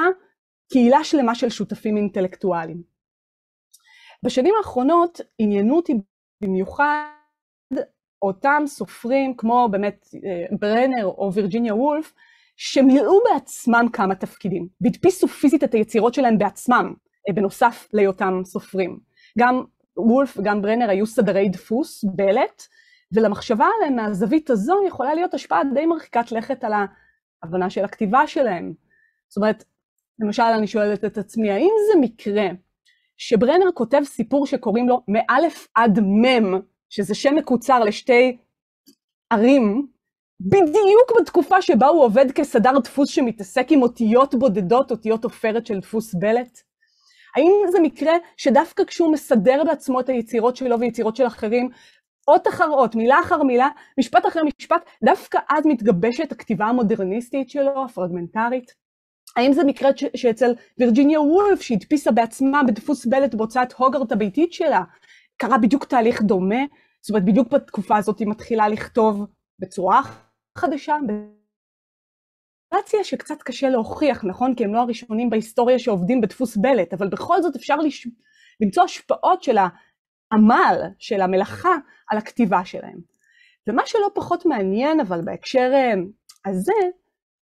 קהילה שלמה של שותפים אינטלקטואליים. בשנים האחרונות עניינו אותי במיוחד אותם סופרים כמו באמת ברנר או וירג'יניה וולף, שמילאו בעצמם כמה תפקידים, והדפיסו פיזית את היצירות שלהם בעצמם, בנוסף להיותם סופרים. גם וולף וגם ברנר היו סדרי דפוס, בלט, ולמחשבה עליהם מהזווית הזו יכולה להיות השפעה די מרחיקת לכת על ההבנה של הכתיבה שלהם. זאת אומרת, למשל אני שואלת את עצמי, האם זה מקרה שברנר כותב סיפור שקוראים לו מאלף עד מם, שזה שם מקוצר לשתי ערים, בדיוק בתקופה שבה הוא עובד כסדר דפוס שמתעסק עם אותיות בודדות, אותיות עופרת של דפוס בלט? האם זה מקרה שדווקא כשהוא מסדר בעצמו את היצירות שלו ויצירות של אחרים, אות אחר אות, מילה אחר מילה, משפט אחר משפט, דווקא אז מתגבשת הכתיבה המודרניסטית שלו, הפרגמנטרית? האם זה מקרה שאצל וירג'יניה וולף, שהדפיסה בעצמה בדפוס בלט בהוצאת הוגארט הביתית שלה, קרה בדיוק תהליך דומה? זאת אומרת, בדיוק בתקופה הזאת היא מתחילה לכתוב בצורה חדשה, שקצת קשה להוכיח, נכון? כי הם לא הראשונים בהיסטוריה שעובדים בדפוס בלט, אבל בכל זאת אפשר לש... למצוא השפעות של העמל, של המלאכה, על הכתיבה שלהם. ומה שלא פחות מעניין, אבל בהקשר אה, הזה,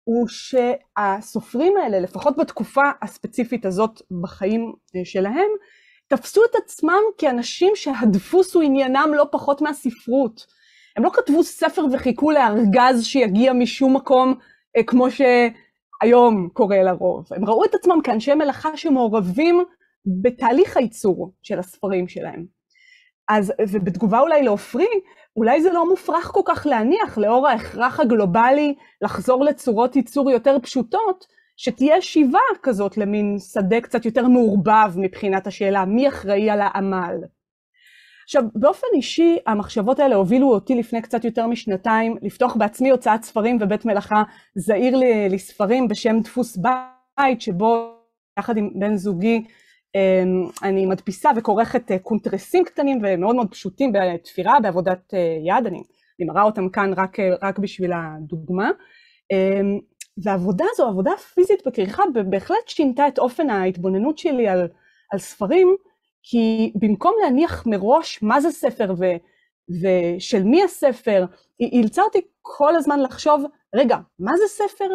הוא שהסופרים האלה, לפחות בתקופה הספציפית הזאת בחיים אה, שלהם, תפסו את עצמם כאנשים שהדפוס הוא עניינם לא פחות מהספרות. הם לא כתבו ספר וחיכו לארגז שיגיע משום מקום אה, כמו שהיום קורה לרוב. הם ראו את עצמם כאנשי מלאכה שמעורבים בתהליך הייצור של הספרים שלהם. אז, ובתגובה אולי לעופרי, אולי זה לא מופרך כל כך להניח, לאור ההכרח הגלובלי לחזור לצורות ייצור יותר פשוטות, שתהיה שיבה כזאת למין שדה קצת יותר מעורבב מבחינת השאלה מי אחראי על העמל. עכשיו, באופן אישי, המחשבות האלה הובילו אותי לפני קצת יותר משנתיים לפתוח בעצמי הוצאת ספרים ובית מלאכה זעיר לספרים בשם דפוס בית, שבו יחד עם בן זוגי אני מדפיסה וכורכת אה, קונטרסים קטנים ומאוד מאוד פשוטים בתפירה, בעבודת אה, יד, אני, אני מראה אותם כאן רק, אה, רק בשביל הדוגמה. אמ, והעבודה הזו, העבודה הפיזית בכריכה, בהחלט שינתה את אופן ההתבוננות שלי על, על ספרים, כי במקום להניח מראש מה זה ספר ו, ושל מי הספר, אילצה אותי כל הזמן לחשוב, רגע, מה זה ספר?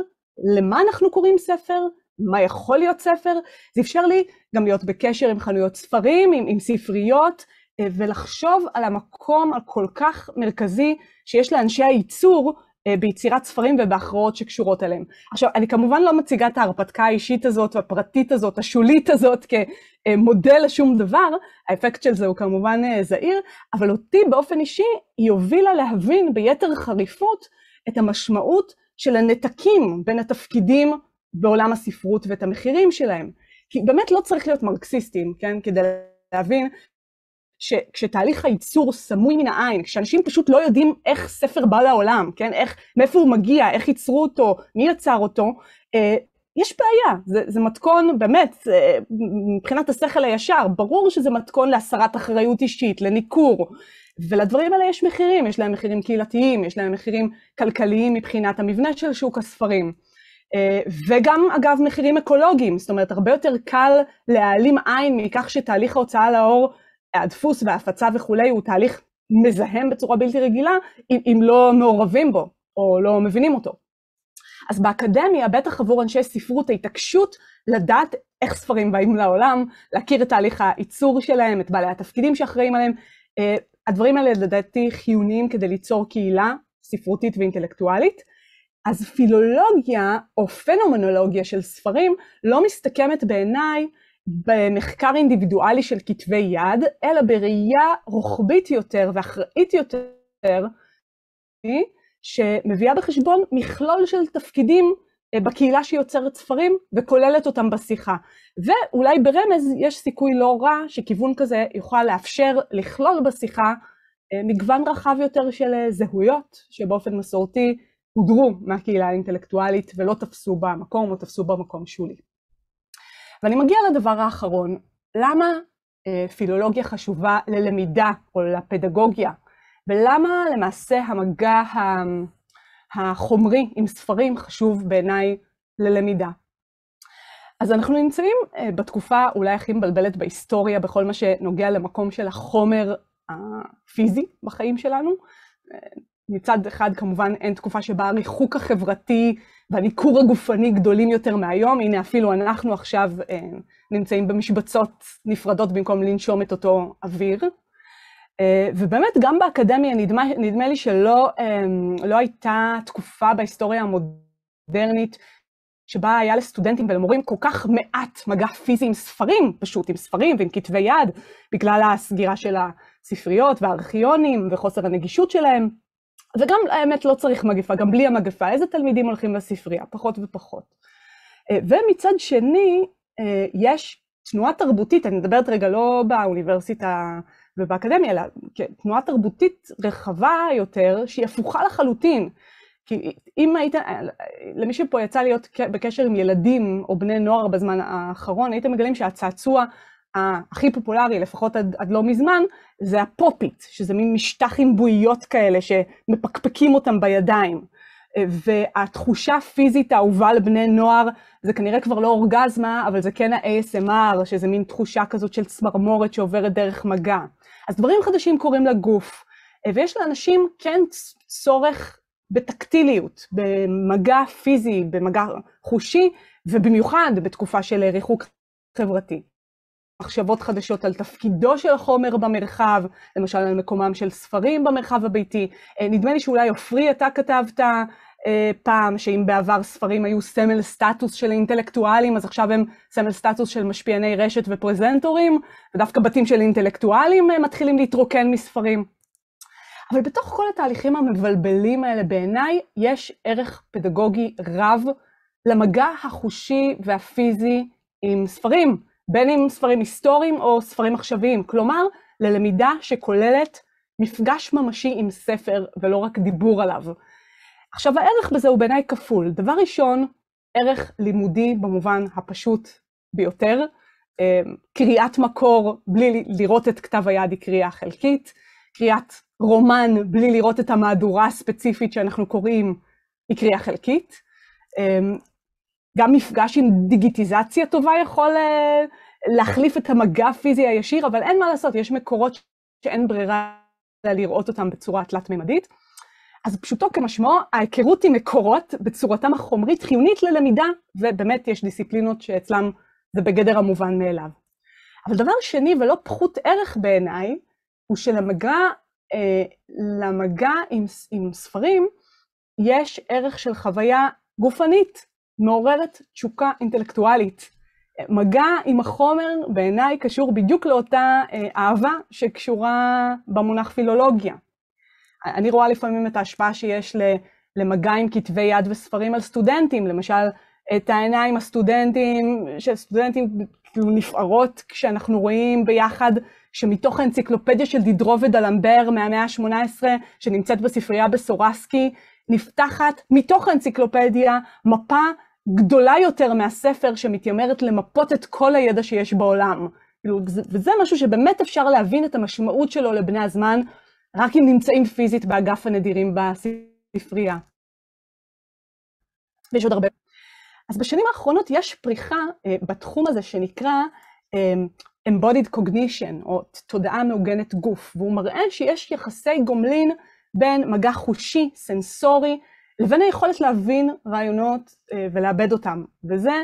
למה אנחנו קוראים ספר? מה יכול להיות ספר? זה אפשר לי גם להיות בקשר עם חנויות ספרים, עם, עם ספריות, אה, ולחשוב על המקום הכל כך מרכזי שיש לאנשי הייצור אה, ביצירת ספרים ובהכרעות שקשורות אליהם. עכשיו, אני כמובן לא מציגה את ההרפתקה האישית הזאת, הפרטית הזאת, השולית הזאת, כמודל לשום דבר, האפקט של זה הוא כמובן אה, זהיר, אבל אותי באופן אישי היא הובילה להבין ביתר חריפות את המשמעות של הנתקים בין התפקידים בעולם הספרות ואת המחירים שלהם. כי באמת לא צריך להיות מרקסיסטים, כן? כדי להבין שכשתהליך הייצור סמוי מן העין, כשאנשים פשוט לא יודעים איך ספר בא לעולם, כן? איך, מאיפה הוא מגיע, איך ייצרו אותו, מי יצר אותו, אה, יש בעיה, זה, זה מתכון באמת, אה, מבחינת השכל הישר, ברור שזה מתכון להסרת אחריות אישית, לניכור, ולדברים האלה יש מחירים, יש להם מחירים קהילתיים, יש להם מחירים כלכליים מבחינת המבנה של שוק הספרים. אה, וגם אגב מחירים אקולוגיים, זאת אומרת הרבה יותר קל להעלים עין מכך שתהליך ההוצאה לאור הדפוס וההפצה וכולי הוא תהליך מזהם בצורה בלתי רגילה, אם, אם לא מעורבים בו או לא מבינים אותו. אז באקדמיה, בטח עבור אנשי ספרות, ההתעקשות לדעת איך ספרים באים לעולם, להכיר את תהליך הייצור שלהם, את בעלי התפקידים שאחראים עליהם, אה, הדברים האלה לדעתי חיוניים כדי ליצור קהילה ספרותית ואינטלקטואלית. אז פילולוגיה או פנומנולוגיה של ספרים לא מסתכמת בעיניי במחקר אינדיבידואלי של כתבי יד, אלא בראייה רוחבית יותר ואחראית יותר, שמביאה בחשבון מכלול של תפקידים אה, בקהילה שיוצרת ספרים וכוללת אותם בשיחה. ואולי ברמז יש סיכוי לא רע שכיוון כזה יוכל לאפשר לכלול בשיחה אה, מגוון רחב יותר של אה, זהויות שבאופן מסורתי הודרו מהקהילה האינטלקטואלית ולא תפסו בה מקום או תפסו בה מקום שולי. ואני מגיעה לדבר האחרון, למה פילולוגיה חשובה ללמידה או לפדגוגיה, ולמה למעשה המגע החומרי עם ספרים חשוב בעיניי ללמידה. אז אנחנו נמצאים אה, בתקופה אולי הכי מבלבלת בהיסטוריה בכל מה שנוגע למקום של החומר הפיזי בחיים שלנו. אה, מצד אחד כמובן אין תקופה שבה הריחוק החברתי והניכור הגופני גדולים יותר מהיום, הנה אפילו אנחנו עכשיו אה, נמצאים במשבצות נפרדות במקום לנשום את אותו אוויר. אה, ובאמת, גם באקדמיה נדמה, נדמה לי שלא אמ, לא הייתה תקופה בהיסטוריה המודרנית שבה היה לסטודנטים ולמורים כל כך מעט מגע פיזי עם ספרים, פשוט עם ספרים ועם כתבי יד, בגלל הסגירה של הספריות והארכיונים וחוסר הנגישות שלהם. וגם, האמת, לא צריך מגפה, גם בלי המגפה, איזה תלמידים הולכים לספרייה? פחות ופחות. אה, ומצד שני, אה, יש תנועה תרבותית, אני מדברת רגע לא באוניברסיטה ובאקדמיה, אלא תנועה תרבותית רחבה יותר, שהיא הפוכה לחלוטין. כי אם היית, למי שפה יצא להיות בקשר עם ילדים או בני נוער בזמן האחרון, הייתם מגלים שהצעצוע הכי פופולרי, לפחות עד, עד לא מזמן, זה ה Pop It, שזה מין משטח עם בועיות כאלה שמפקפקים אותם בידיים. והתחושה הפיזית האהובה לבני נוער, זה כנראה כבר לא אורגזמה, אבל זה כן ה-ASMR, שזה מין תחושה כזאת של צמרמורת שעוברת דרך מגע. אז דברים חדשים קורים לגוף, ויש לאנשים כן צורך בטקטיליות, במגע פיזי, במגע חושי, ובמיוחד בתקופה של ריחוק חברתי. מחשבות חדשות על תפקידו של החומר במרחב, למשל על מקומם של ספרים במרחב הביתי. אה, נדמה לי שאולי עופרי, אתה כתבת אה, פעם, שאם בעבר ספרים היו סמל סטטוס של אינטלקטואלים, אז עכשיו הם סמל סטטוס של משפיעני רשת ופרזנטורים, ודווקא בתים של אינטלקטואלים אה, מתחילים להתרוקן מספרים. אבל בתוך כל התהליכים המבלבלים האלה, בעיניי יש ערך פדגוגי רב למגע החושי והפיזי עם ספרים, בין אם ספרים היסטוריים או ספרים עכשוויים, כלומר, ללמידה שכוללת מפגש ממשי עם ספר ולא רק דיבור עליו. עכשיו הערך בזה הוא בעיניי כפול. דבר ראשון, ערך לימודי במובן הפשוט ביותר. אמ, קריאת מקור בלי לראות את כתב היד היא קריאה חלקית. קריאת רומן בלי לראות את המהדורה הספציפית שאנחנו קוראים היא קריאה חלקית. גם מפגש עם דיגיטיזציה טובה יכול אה, להחליף את המגע הפיזי הישיר, אבל אין מה לעשות, יש מקורות שאין ברירה לראות אותם בצורה תלת-ממדית. אז פשוטו כמשמעו, ההיכרות עם מקורות בצורתם החומרית חיונית ללמידה, ובאמת יש דיסציפלינות שאצלם זה בגדר המובן מאליו. אבל דבר שני ולא פחות ערך בעיניי, הוא שלמגע אה, למגע עם, עם ספרים יש ערך של חוויה גופנית, מעוררת תשוקה אינטלקטואלית. מגע עם החומר בעיניי קשור בדיוק לאותה אה, אהבה שקשורה במונח פילולוגיה. אני רואה לפעמים את ההשפעה שיש למגע עם כתבי יד וספרים על סטודנטים, למשל, את העיניים הסטודנטים, שסטודנטים כאילו נפערות כשאנחנו רואים ביחד שמתוך האנציקלופדיה של דידרו ודלמבר מהמאה ה-18, שנמצאת בספרייה בסורסקי, נפתחת מתוך האנציקלופדיה מפה גדולה יותר מהספר שמתיימרת למפות את כל הידע שיש בעולם. כאילו, וזה משהו שבאמת אפשר להבין את המשמעות שלו לבני הזמן, רק אם נמצאים פיזית באגף הנדירים בספרייה. ויש עוד הרבה. אז בשנים האחרונות יש פריחה uh, בתחום הזה שנקרא um, embodied cognition, או תודעה מעוגנת גוף, והוא מראה שיש יחסי גומלין בין מגע חושי, סנסורי, לבין היכולת להבין רעיונות ולאבד אותם. וזה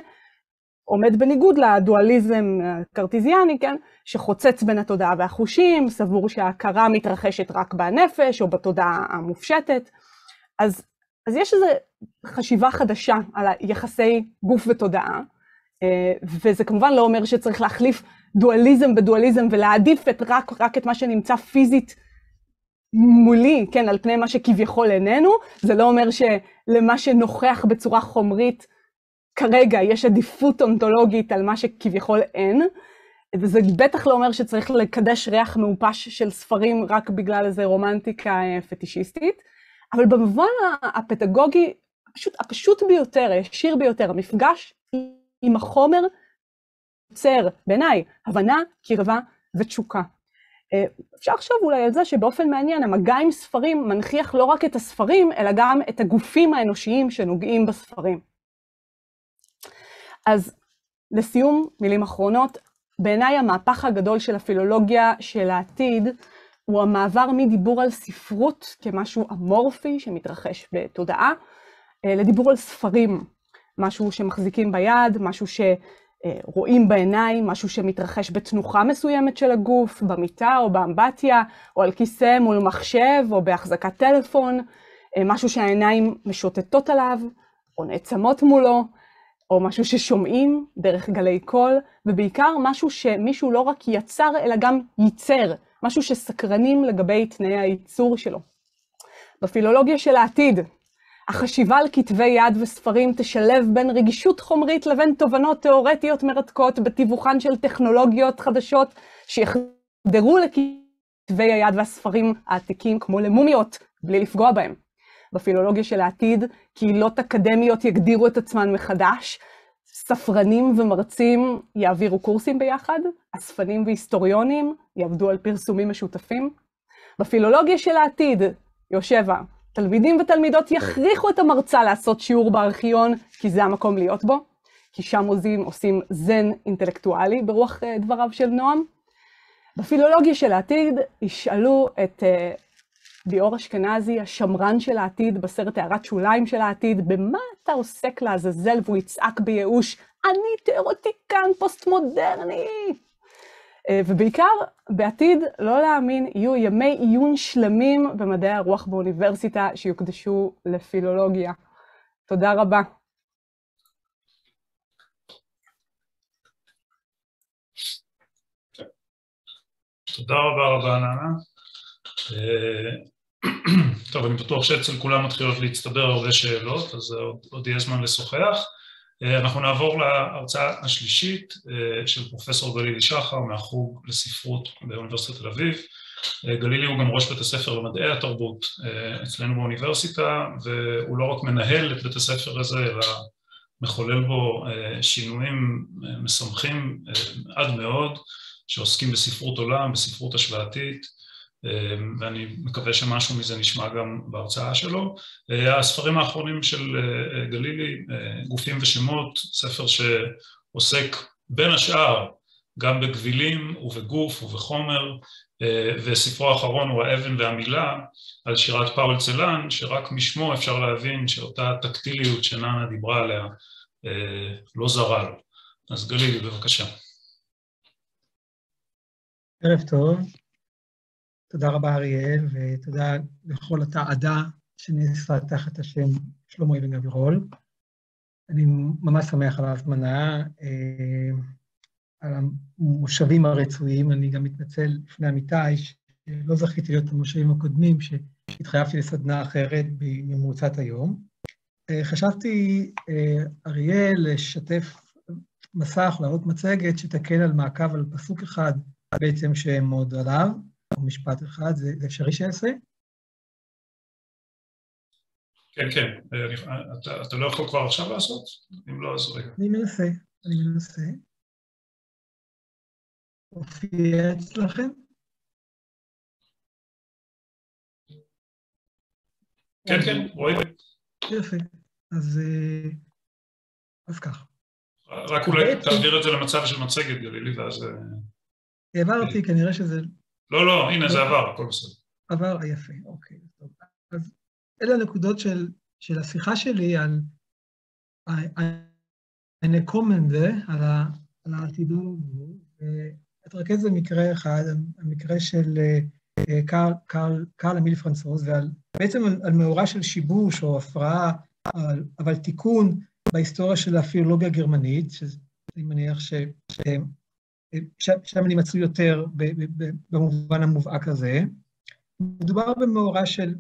עומד בניגוד לדואליזם הקרטיזיאני, כן? שחוצץ בין התודעה והחושים, סבור שההכרה מתרחשת רק בנפש או בתודעה המופשטת. אז, אז יש איזו חשיבה חדשה על היחסי גוף ותודעה, וזה כמובן לא אומר שצריך להחליף דואליזם בדואליזם ולהעדיף את רק, רק את מה שנמצא פיזית מולי, כן, על פני מה שכביכול איננו, זה לא אומר שלמה שנוכח בצורה חומרית כרגע יש עדיפות אונתולוגית על מה שכביכול אין, וזה בטח לא אומר שצריך לקדש ריח מעופש של ספרים רק בגלל איזה רומנטיקה פטישיסטית, אבל במובן הפדגוגי, הפשוט, הפשוט ביותר, הישיר ביותר, המפגש עם החומר יוצר, בעיניי, הבנה, קרבה ותשוקה. אפשר לחשוב אולי על זה שבאופן מעניין המגע עם ספרים מנכיח לא רק את הספרים, אלא גם את הגופים האנושיים שנוגעים בספרים. אז לסיום, מילים אחרונות, בעיניי המהפך הגדול של הפילולוגיה של העתיד הוא המעבר מדיבור על ספרות כמשהו אמורפי שמתרחש בתודעה, לדיבור על ספרים, משהו שמחזיקים ביד, משהו שרואים בעיניים, משהו שמתרחש בתנוחה מסוימת של הגוף, במיטה או באמבטיה, או על כיסא מול מחשב, או בהחזקת טלפון, משהו שהעיניים משוטטות עליו, או נעצמות מולו, או משהו ששומעים דרך גלי קול, ובעיקר משהו שמישהו לא רק יצר, אלא גם ייצר, משהו שסקרנים לגבי תנאי הייצור שלו. בפילולוגיה של העתיד, החשיבה על כתבי יד וספרים תשלב בין רגישות חומרית לבין תובנות תיאורטיות מרתקות בתיווכן של טכנולוגיות חדשות שיחדרו לכתבי היד והספרים העתיקים כמו למומיות, בלי לפגוע בהם. בפילולוגיה של העתיד, קהילות אקדמיות יגדירו את עצמן מחדש, ספרנים ומרצים יעבירו קורסים ביחד, אספנים והיסטוריונים יעבדו על פרסומים משותפים. בפילולוגיה של העתיד, יושבה, תלמידים ותלמידות יכריחו את המרצה לעשות שיעור בארכיון, כי זה המקום להיות בו, כי שם עוזים, עושים זן אינטלקטואלי ברוח דבריו של נועם. בפילולוגיה של העתיד ישאלו את ליאור אשכנזי, השמרן של העתיד, בסרט הערת שוליים של העתיד, במה אתה עוסק לעזאזל והוא יצעק בייאוש, אני תיאורטיקן פוסט-מודרני. ובעיקר, בעתיד, לא להאמין, יהיו ימי עיון שלמים במדעי הרוח באוניברסיטה שיוקדשו לפילולוגיה. תודה רבה. תודה רבה רבה, נענה. טוב, אני בטוח שאצל כולם מתחילות להצטבר הרבה שאלות, אז עוד יהיה זמן לשוחח. אנחנו נעבור להרצאה השלישית של פרופסור גלילי שחר מהחוג לספרות באוניברסיטת תל אביב. גלילי הוא גם ראש בית הספר למדעי התרבות אצלנו באוניברסיטה, והוא לא רק מנהל את בית הספר הזה, אלא מחולל בו שינויים משמחים עד מאוד, שעוסקים בספרות עולם, בספרות השוואתית, ואני מקווה שמשהו מזה נשמע גם בהרצאה שלו. הספרים האחרונים של גלילי, גופים ושמות, ספר שעוסק בין השאר גם בגבילים ובגוף ובחומר, וספרו האחרון הוא האבן והמילה על שירת פאול צלן, שרק משמו אפשר להבין שאותה טקטיליות שננה דיברה עליה לא זרה לו. אז גלילי, בבקשה. ערב טוב. תודה רבה, אריאל, ותודה לכל התעדה שנעשה תחת השם שלמה אבן גבירול. אני ממש שמח על ההזמנה, אה, על המושבים הרצויים. אני גם מתנצל לפני עמיתי, שלא זכיתי להיות במושבים הקודמים, שהתחייבתי לסדנה אחרת במרוצת היום. אה, חשבתי, אה, אריאל, לשתף מסך, להראות מצגת שתקל על מעקב על פסוק אחד בעצם שמאוד עליו. משפט אחד, זה, זה אפשרי שיעשה? כן, כן. אתה, אתה לא יכול כבר עכשיו לעשות? אם לא, אז רגע. אני מנסה, אני מנסה. הופיע אצלכם? כן, כן, רואים. יפה. אז, אז כך. רק אולי תעביר את זה למצב של מצגת, גלילי, ואז... העברתי, כנראה שזה לא, לא, הנה זה עבר, הכל בסדר. עבר, יפה, אוקיי. טוב. אז אלה הנקודות של, של השיחה שלי על הנקומנדה, על, על העתידו, ואתרכז במקרה אחד, המקרה של אה, קרל, קרל, קרל אמיל פרנסוס, ועל, בעצם על, על מאורע של שיבוש או הפרעה, אבל, אבל תיקון בהיסטוריה של הפיולוגיה הגרמנית, שאני מניח ש... שם אני מצוי יותר במובן המובהק הזה. מדובר במאורע של,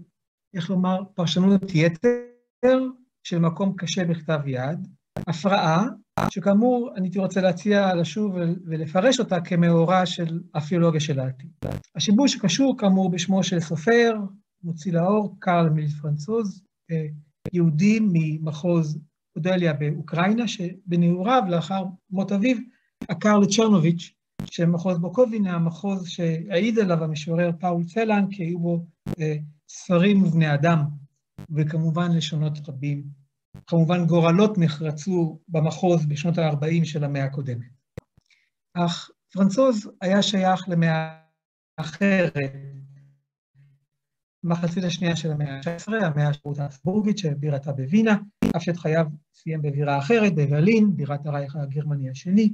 איך לומר, פרשנות יתר של מקום קשה בכתב יד, הפרעה, שכאמור, אני הייתי רוצה להציע לשוב ולפרש אותה כמאורע של הפיולוגיה של העתיד. השיבוש קשור כאמור בשמו של סופר, מוציא לאור, קרל מיל פרנצוז, אה, יהודי ממחוז אודליה באוקראינה, שבנעוריו, לאחר מות אביו, עקר לצ'רנוביץ', שמחוז בוקובינה, המחוז שהעיד עליו המשורר פאול צלן, כי היו בו אה, ספרים ובני אדם, וכמובן לשונות רבים. כמובן גורלות נחרצו במחוז בשנות ה-40 של המאה הקודמת. אך פרנצוז היה שייך למאה אחרת, מחצית השנייה של המאה ה-19, המאה השירות האסבורגית שבירתה בווינה, אף שאת חייו סיים בבירה אחרת, בברלין, בירת הרייך הגרמני השני,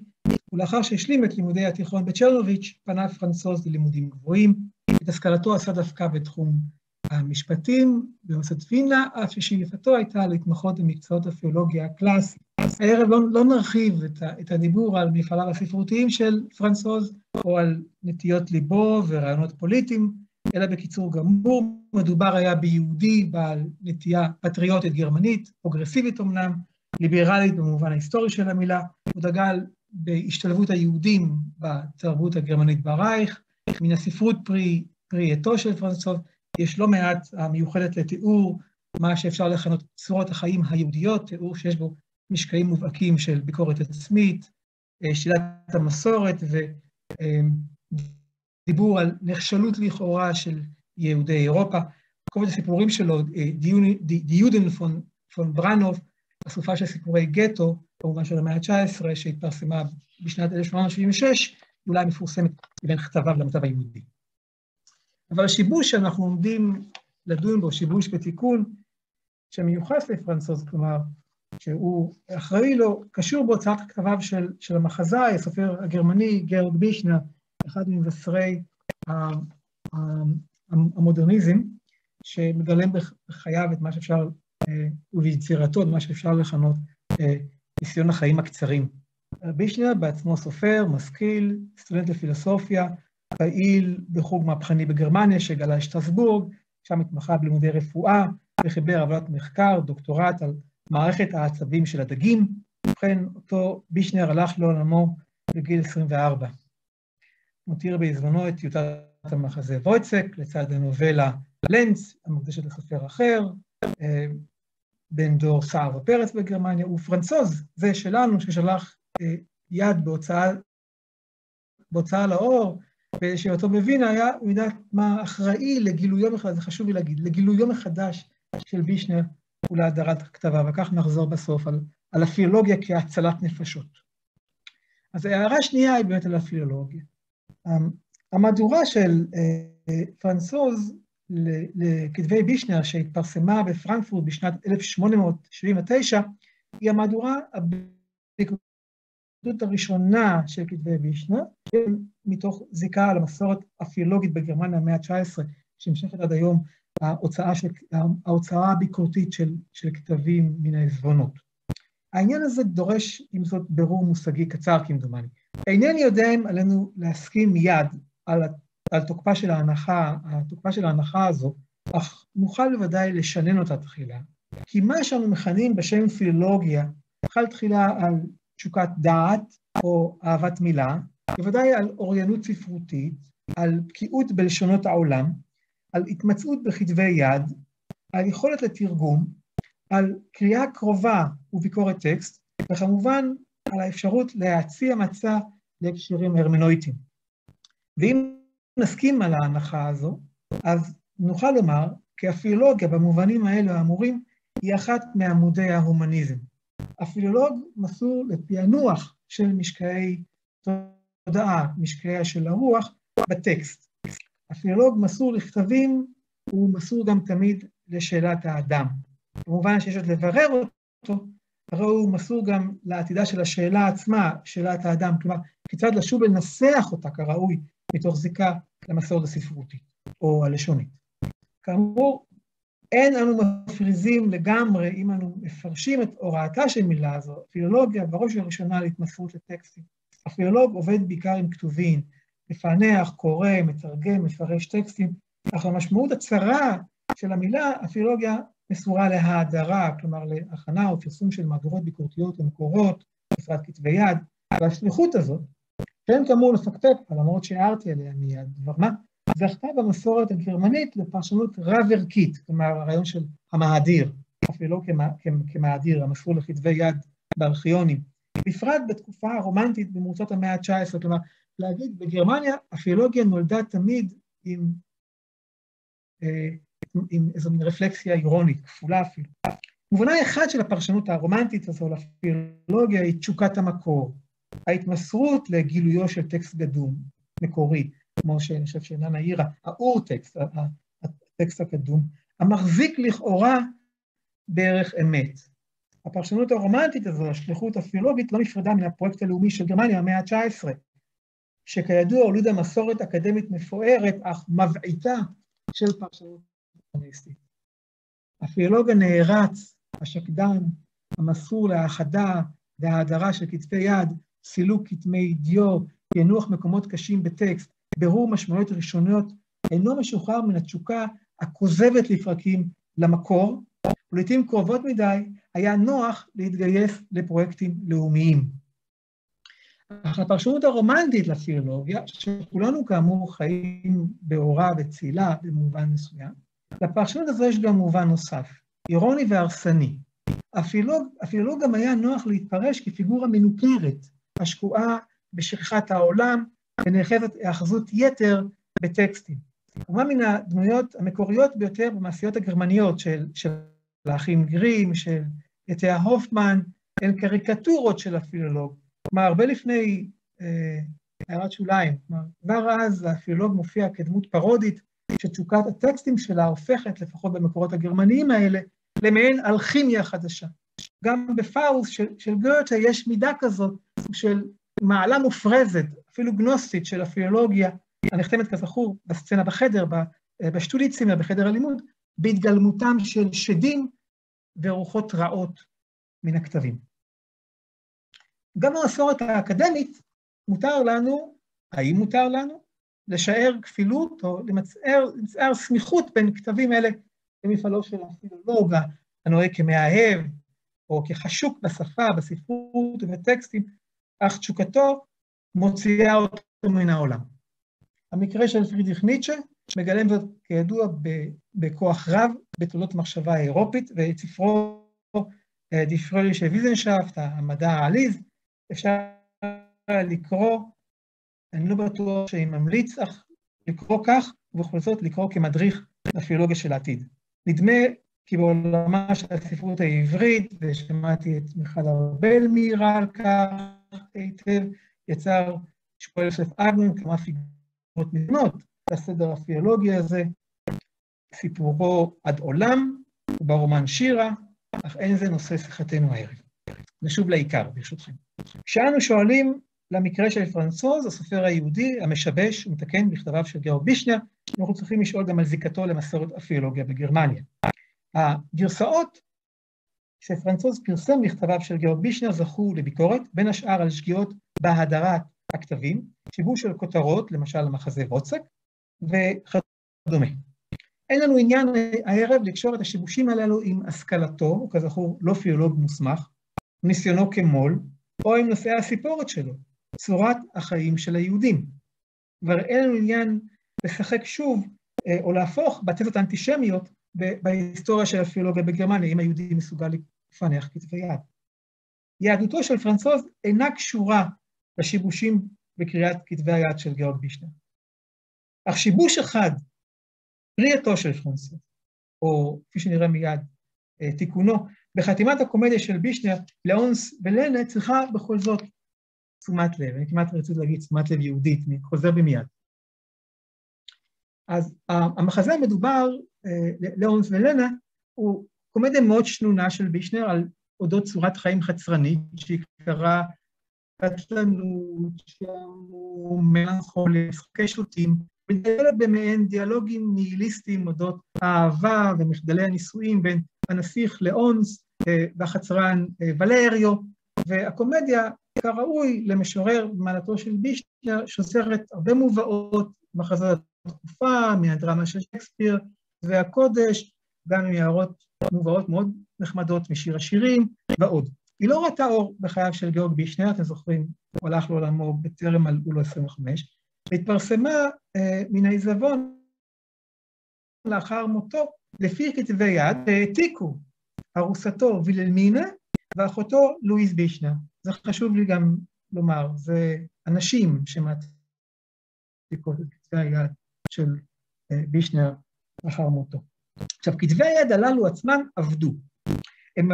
ולאחר שהשלים את לימודי התיכון בצ'רנוביץ', פנה פרנסוז ללימודים גבוהים. את השכלתו עשה דווקא בתחום המשפטים באוניברסיטת וינה, אף ששאיפתו הייתה להתמחות במקצועות הפיולוגיה הקלאסית. הערב לא, לא נרחיב את, ה, את הדיבור על מפעליו הספרותיים של פרנסוז, או על נטיות ליבו ורעיונות פוליטיים, אלא בקיצור גמור, מדובר היה ביהודי בעל נטייה פטריוטית גרמנית, פרוגרסיבית אמנם, ליברלית במובן ההיסטורי של המילה, הוא דגל בהשתלבות היהודים בתרבות הגרמנית ברייך, מן הספרות פרי, פרי עטו של פרנסוב, יש לא מעט המיוחדת לתיאור מה שאפשר לכנות צורות החיים היהודיות, תיאור שיש בו משקעים מובהקים של ביקורת עצמית, אה, שלילת המסורת ודיבור על נחשלות לכאורה של יהודי אירופה. קובץ הסיפורים שלו, דיודן פון ברנוב, אסופה של סיפורי גטו, כמובן של המאה ה-19, שהתפרסמה בשנת 1876, אולי מפורסמת בין כתביו למצב היהודי. אבל השיבוש שאנחנו עומדים לדון בו, שיבוש ותיקון, שמיוחס לפרנסוס, כלומר, שהוא אחראי לו, קשור בהוצאת כתביו של, של המחזאי, הסופר הגרמני גרג בישנר, אחד ממבשרי המודרניזם, שמגלם בחייו את מה שאפשר, וביצירתו, את מה שאפשר לכנות אה, ניסיון החיים הקצרים. בישנר בעצמו סופר, משכיל, סטודנט לפילוסופיה, פעיל בחוג מהפכני בגרמניה שגלה שטרסבורג, שם התמחה בלימודי רפואה וחיבר עבודת מחקר, דוקטורט על מערכת העצבים של הדגים. ובכן, אותו בישנר הלך לעולמו בגיל 24. מותיר בזמנו את טיוטת המחזה וויצק, לצד הנובלה לנץ, המוקדשת לסופר אחר, אה, בן דור סער ופרץ בגרמניה, ופרנצוז, זה שלנו, ששלח אה, יד בהוצאה, בהוצאה לאור, ושאותו בווינה היה, הוא יודע מה, אחראי לגילויו מחדש, זה חשוב לי להגיד, לגילויו מחדש של בישנר ולהדרת כתביו, וכך נחזור בסוף על, על הפילולוגיה כהצלת נפשות. אז ההערה השנייה היא באמת על הפילולוגיה. המהדורה של אה, פרנסוז לכתבי בישנר שהתפרסמה בפרנקפורט בשנת 1879, היא המהדורה הביקורתית הראשונה של כתבי בישנר, מתוך זיקה למסורת הפילולוגית בגרמניה המאה ה-19, שנמשכת עד היום ההוצאה, של, ההוצאה הביקורתית של, של כתבים מן העזבונות. העניין הזה דורש, עם זאת, ברור מושגי קצר כמדומני. אינני יודע אם עלינו להסכים מיד על על תוקפה של ההנחה, התוקפה של ההנחה הזו, אך נוכל בוודאי לשנן אותה תחילה. כי מה שאנו מכנים בשם פילולוגיה, חל תחילה על תשוקת דעת או אהבת מילה, בוודאי על אוריינות ספרותית, על בקיאות בלשונות העולם, על התמצאות בכתבי יד, על יכולת לתרגום, על קריאה קרובה וביקורת טקסט, וכמובן על האפשרות להציע מצע להקשרים הרמנויטיים. ואם נסכים על ההנחה הזו, אז נוכל לומר כי הפילולוגיה במובנים האלו האמורים היא אחת מעמודי ההומניזם. הפילולוג מסור לפענוח של משקעי תודעה, משקעיה של הרוח, בטקסט. הפילולוג מסור לכתבים, הוא מסור גם תמיד לשאלת האדם. במובן שיש עוד לברר אותו, הרי הוא מסור גם לעתידה של השאלה עצמה, שאלת האדם, כלומר, כיצד לשוב לנסח אותה כראוי מתוך זיקה למסורת הספרותית או הלשונית. כאמור, אין אנו מפריזים לגמרי אם אנו מפרשים את הוראתה של מילה הזו, הפילולוגיה בראש ובראשונה להתמסרות לטקסטים. הפילולוג עובד בעיקר עם כתובים, מפענח, קורא, מתרגם, מפרש טקסטים, אך המשמעות הצרה של המילה, הפילולוגיה מסורה להאדרה, כלומר להכנה או פרסום של מהדורות ביקורתיות ומקורות, בפרט כתבי יד, והשליחות הזאת, שאין כאמור לפקפק, למרות שהערתי עליה מיד, מה, זכתה במסורת הגרמנית לפרשנות רב-ערכית, כלומר הרעיון של המאדיר, אפילו לא כמאדיר, המסור לכתבי יד בארכיונים, בפרט בתקופה הרומנטית במרוצות המאה ה-19, כלומר, להגיד, בגרמניה הפילולוגיה נולדה תמיד עם, אה, עם איזו מין רפלקסיה אירונית, כפולה אפילו. מובנה אחד של הפרשנות הרומנטית הזו לפילולוגיה היא תשוקת המקור, ההתמסרות לגילויו של טקסט קדום, מקורי, כמו שאני חושב שאיננה העירה, האור-טקסט, הטקסט הקדום, המחזיק לכאורה בערך אמת. הפרשנות הרומנטית הזו, השליחות הפילולוגית, לא נפרדה מן הפרויקט הלאומי של גרמניה במאה ה-19, שכידוע הולידה מסורת אקדמית מפוארת, אך מבעיטה של פרשנות הומניסטית. הפילולוג הנערץ, השקדן, המסור להאחדה וההדרה של כתבי יד, סילוק כתמי דיו, פענוח מקומות קשים בטקסט, ברור משמעויות ראשוניות, אינו משוחרר מן התשוקה הכוזבת לפרקים למקור, ולעיתים קרובות מדי היה נוח להתגייס לפרויקטים לאומיים. אך הפרשנות הרומנטית לפילולוגיה, שכולנו כאמור חיים באורה וצלילה במובן מסוים, לפרשנות הזו יש גם מובן נוסף, אירוני והרסני. הפילולוג גם היה נוח להתפרש כפיגורה מנוכרת, השקועה בשכחת העולם, ונאחזת היאחזות יתר בטקסטים. כמה מן הדמויות המקוריות ביותר במעשיות הגרמניות של, של האחים גרים, של יתיה הופמן, הן קריקטורות של הפילולוג. כלומר, הרבה לפני אה, הערת שוליים, כלומר, כבר אז הפילולוג מופיע כדמות פרודית, שתשוקת הטקסטים שלה הופכת, לפחות במקורות הגרמניים האלה, למעין אלכימיה חדשה. גם בפאוס של, של גרטה יש מידה כזאת של מעלה מופרזת, אפילו גנוסית של הפילולוגיה, הנחתמת כזכור בסצנה בחדר, בשטוליצימר, בחדר הלימוד, בהתגלמותם של שדים ורוחות רעות מן הכתבים. גם במסורת האקדמית מותר לנו, האם מותר לנו, לשער כפילות או למצער, למצער סמיכות בין כתבים אלה למפעלו של הפילולוג הנוהג כמאהב או כחשוק בשפה, בספרות ובטקסטים, אך תשוקתו מוציאה אותו מן העולם. המקרה של פרידריך ניטשה מגלם זאת כידוע בכוח רב בתולדות המחשבה האירופית, ואת ספרו די פרולישה ויזנשאפט, המדע העליז, אפשר לקרוא, אני לא בטוח שאני ממליץ, אך לקרוא כך, ובכל זאת לקרוא כמדריך לפילולוגיה של העתיד. נדמה כי בעולמה של הספרות העברית, ושמעתי את מיכל ארבל מעירה על כך היטב, יצר שמואל יוסף אגנון כמה פיגורות מזונות לסדר הפיולוגי הזה, סיפורו עד עולם, ברומן שירה, אך אין זה נושא שיחתנו הערב. נשוב לעיקר, ברשותכם. כשאנו שואלים למקרה של פרנסוז, הסופר היהודי, המשבש ומתקן בכתביו של גאורג בישנר, אנחנו צריכים לשאול גם על זיקתו למסורת הפיולוגיה בגרמניה. הגרסאות שפרנסוז פרסם בכתביו של גאורג בישנר זכו לביקורת, בין השאר על שגיאות בהדרת הכתבים, שיבוש של כותרות, למשל המחזה רוצק, וכדומה. אין לנו עניין הערב לקשור את השיבושים הללו עם השכלתו, הוא כזכור לא פיולוג מוסמך, ניסיונו כמו"ל, או עם נושאי הסיפורת שלו, צורת החיים של היהודים. כבר אין לנו עניין לשחק שוב, אה, או להפוך בתזות האנטישמיות בהיסטוריה של הפיולוגיה בגרמניה, אם היהודי מסוגל לפענח כתבי יד. יהדותו של פרנסוז אינה קשורה לשיבושים בקריאת כתבי היד של גאורג בישנר. אך שיבוש אחד, קריאתו של פרנסוז, או כפי שנראה מיד, אה, תיקונו, בחתימת הקומדיה של בישנר, לאונס ולנה צריכה בכל זאת תשומת לב, אני כמעט רציתי להגיד תשומת לב יהודית, אני חוזר במיד. אז המחזה המדובר, אה, לאונס ולנה, הוא קומדיה מאוד שנונה של בישנר על אודות צורת חיים חצרנית, שעיקרה קטלנות, שעמום, מלנכוליה, משחקי שוטים, מתגלת במעין דיאלוגים ניהיליסטיים אודות האהבה ומחדלי הנישואים בין הנסיך לאונס והחצרן ולריו, והקומדיה, כראוי למשורר במעלתו של בישנר, שוזרת הרבה מובאות מחזות התקופה, מהדרמה של שייקספיר והקודש, גם הערות מובאות מאוד נחמדות משיר השירים ועוד. היא לא ראתה אור בחייו של גיאורג בישנר, אתם זוכרים, הוא הלך לעולמו בטרם מלאו לו 25, והתפרסמה אה, מן העיזבון לאחר מותו לפי כתבי יד העתיקו ארוסתו ויללמינה ואחותו לואיז בישנר. זה חשוב לי גם לומר, זה אנשים שמעתיקות את כתבי היד של אה, ביכנר לאחר מותו. עכשיו, כתבי היד הללו עצמם אבדו. הם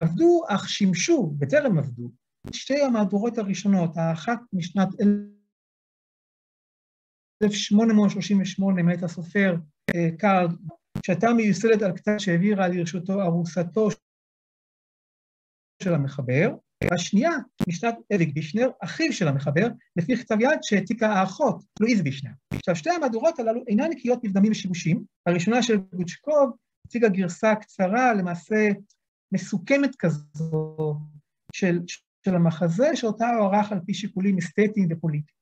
אבדו, אך שימשו, בטרם אבדו, שתי המהדורות הראשונות, האחת משנת 1838 מאת הסופר אה, קארד, שהייתה מיוסדת על כתב שהעבירה לרשותו ארוסתו של המחבר, והשנייה משנת אביק בישנר, אחיו של המחבר, לפי כתב יד שהעתיקה האחות, לואיז בישנר. עכשיו, שתי המהדורות הללו אינן נקיות מבדמים ושיבושים. הראשונה של גוצ'קוב הציגה גרסה קצרה, למעשה מסוכמת כזו, של, של המחזה, שאותה הוא ערך על פי שיקולים אסתטיים ופוליטיים.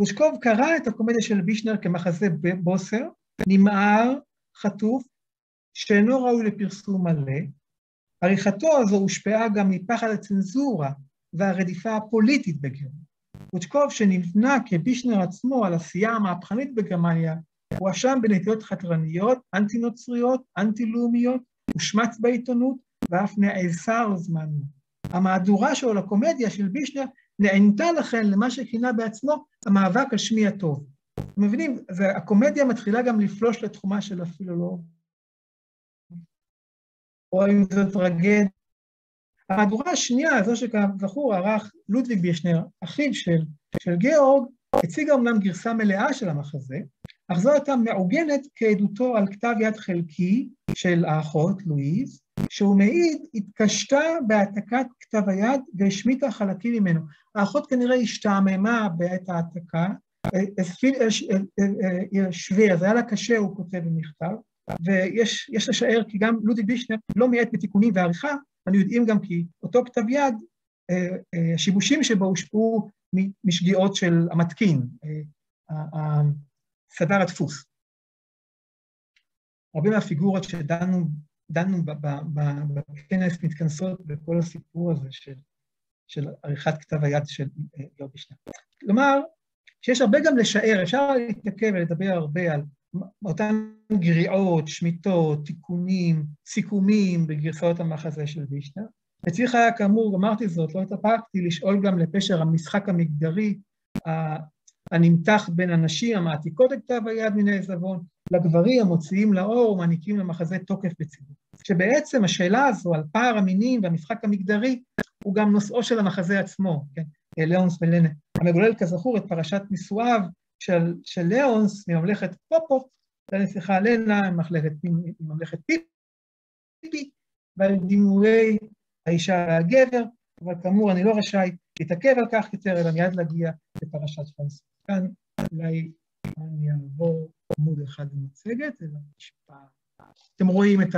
גוצ'קוב קרא את הקומדיה של בישנר כמחזה בוסר, נמהר, חטוף, שאינו ראוי לפרסום מלא. עריכתו הזו הושפעה גם מפחד הצנזורה והרדיפה הפוליטית בגרמניה. גוצ'קוב, שנבנה כבישנר עצמו על עשייה המהפכנית בגרמניה, הואשם בנטיות חתרניות, אנטי-נוצריות, אנטי-לאומיות, הושמץ בעיתונות ואף נאסר זמנו. המהדורה שלו לקומדיה של בישנר נענתה לכן למה שכינה בעצמו המאבק על שמי הטוב. אתם מבינים? הקומדיה מתחילה גם לפלוש לתחומה של הפילולוג. או אם זו טרגדיה. המהדורה השנייה, זו שכזכור ערך לודוויג בישנר, אחיו של, של גיאורג, הציגה אומנם גרסה מלאה של המחזה, אך זו הייתה מעוגנת כעדותו על כתב יד חלקי של האחות, לואיז, שהוא מעיד, התקשתה בהעתקת כתב היד והשמיטה חלקים ממנו. האחות כנראה השתעממה בעת ההעתקה, שבי, אז היה לה קשה, הוא כותב במכתב, ויש לשער כי גם לודי בישנר לא מיעט בתיקונים ועריכה, אנו יודעים גם כי אותו כתב יד, השיבושים שבו הושפעו משגיאות של המתקין, סדר הדפוס. הרבה מהפיגורות שדנו דנו בכנס מתכנסות בכל הסיפור הזה של, של עריכת כתב היד של יורדי שנר. כלומר, שיש הרבה גם לשער, אפשר להתעכב ולדבר הרבה על אותן גריעות, שמיטות, תיקונים, סיכומים בגרסאות המחזה של. וצריך היה, כאמור, אמרתי זאת, לא התאפקתי, לשאול גם לפשר המשחק המגדרי הנמתח בין הנשים המעתיקות את כתב היד מן העזבון, לגברים המוציאים לאור ומעניקים למחזה תוקף בציבור. שבעצם השאלה הזו על פער המינים והמשחק המגדרי הוא גם נושאו של המחזה עצמו, כן, ליאונס ולנה. המגולל כזכור את פרשת נישואיו של, של ליאונס מממלכת פופו, סליחה, לנה מממלכת, מממלכת פיפי, ועל דימויי האישה והגבר, אבל כאמור אני לא רשאי להתעכב על כך יותר, אלא מיד להגיע לפרשת פרנס. כאן אולי אני אעבור עמוד אחד במצגת, אלא נשפע. אתם רואים את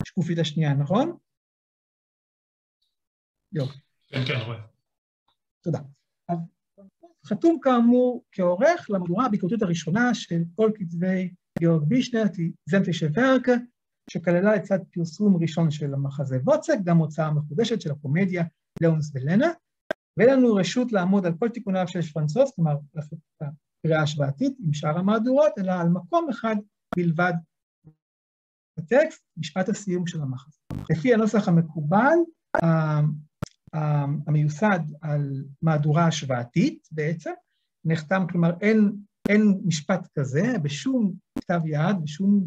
השקופית השנייה, נכון? יופי. כן, כן, רואה. תודה. אז חתום כאמור כעורך למהדורה הביקורתית הראשונה של כל כתבי גיאורג בישנר, זנטלישה ורקה, שכללה לצד פרסום ראשון של המחזה ווצק, גם הוצאה מחודשת של הקומדיה לאונס ולנה, ואין לנו רשות לעמוד על כל תיקוניו של פרנסוס, כלומר, לעשות את הקריאה השוואתית עם שאר המהדורות, אלא על מקום אחד בלבד בטקסט, משפט הסיום של המחזה. לפי הנוסח המקובל, המיוסד על מהדורה השוואתית בעצם, נחתם, כלומר אין, אין משפט כזה, בשום כתב יד, בשום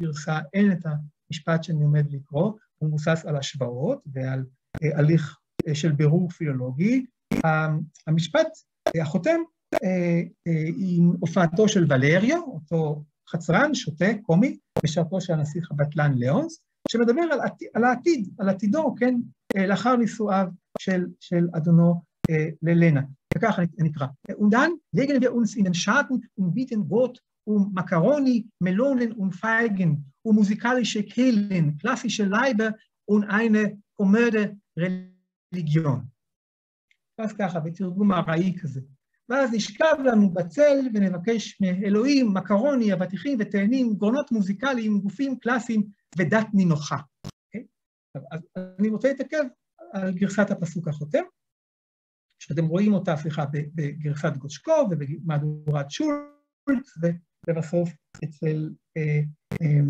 גרסה אין את המשפט שאני עומד לקרוא, הוא מבוסס על השוואות ועל אה, הליך אה, של בירור פילולוגי. המשפט החותם אה, עם הופעתו של ולריו, אותו חצרן, שוטה, קומי, בשעתו של הנסיך הבטלן ליאונס, שמדבר על, על העתיד, על עתידו, כן, לאחר נישואיו של, של אדונו ללנה. וככה נקרא. Und dann legen wir uns in den Schatten und bieten Brot um Macaroni, Melonen und Feigen, um musikalische Kehlen, klassische Leiber und eine Religion. ככה, בתרגום ארעי כזה. ואז נשכב לנו בצל ונבקש מאלוהים, מקרוני, אבטיחים ותאנים, גרונות מוזיקליים, גופים קלאסיים ודת נינוחה. אוקיי? אז אני רוצה להתעכב על גרסת הפסוק החותם, שאתם רואים אותה, סליחה, בגרסת גושקו ובמהדורת שולץ, ולבסוף אצל, אה, אה,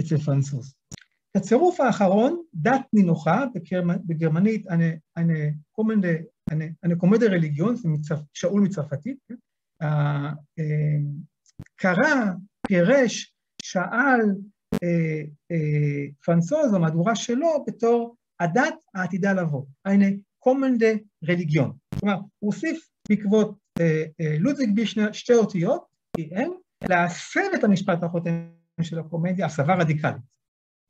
אצל פרנסוס. הצירוף האחרון, דת נינוחה, בגרמנית אני קומדיה רליגיון, זה שאול מצרפתית? אה, קרא, פירש, שאל פרנסוז במהדורה שלו בתור הדת העתידה לבוא. הנה קומנדה רליגיון. כלומר, הוא הוסיף בעקבות לודזיג בישנר שתי אותיות, EN, להסב את המשפט החותם של הקומדיה, הסבה רדיקלית.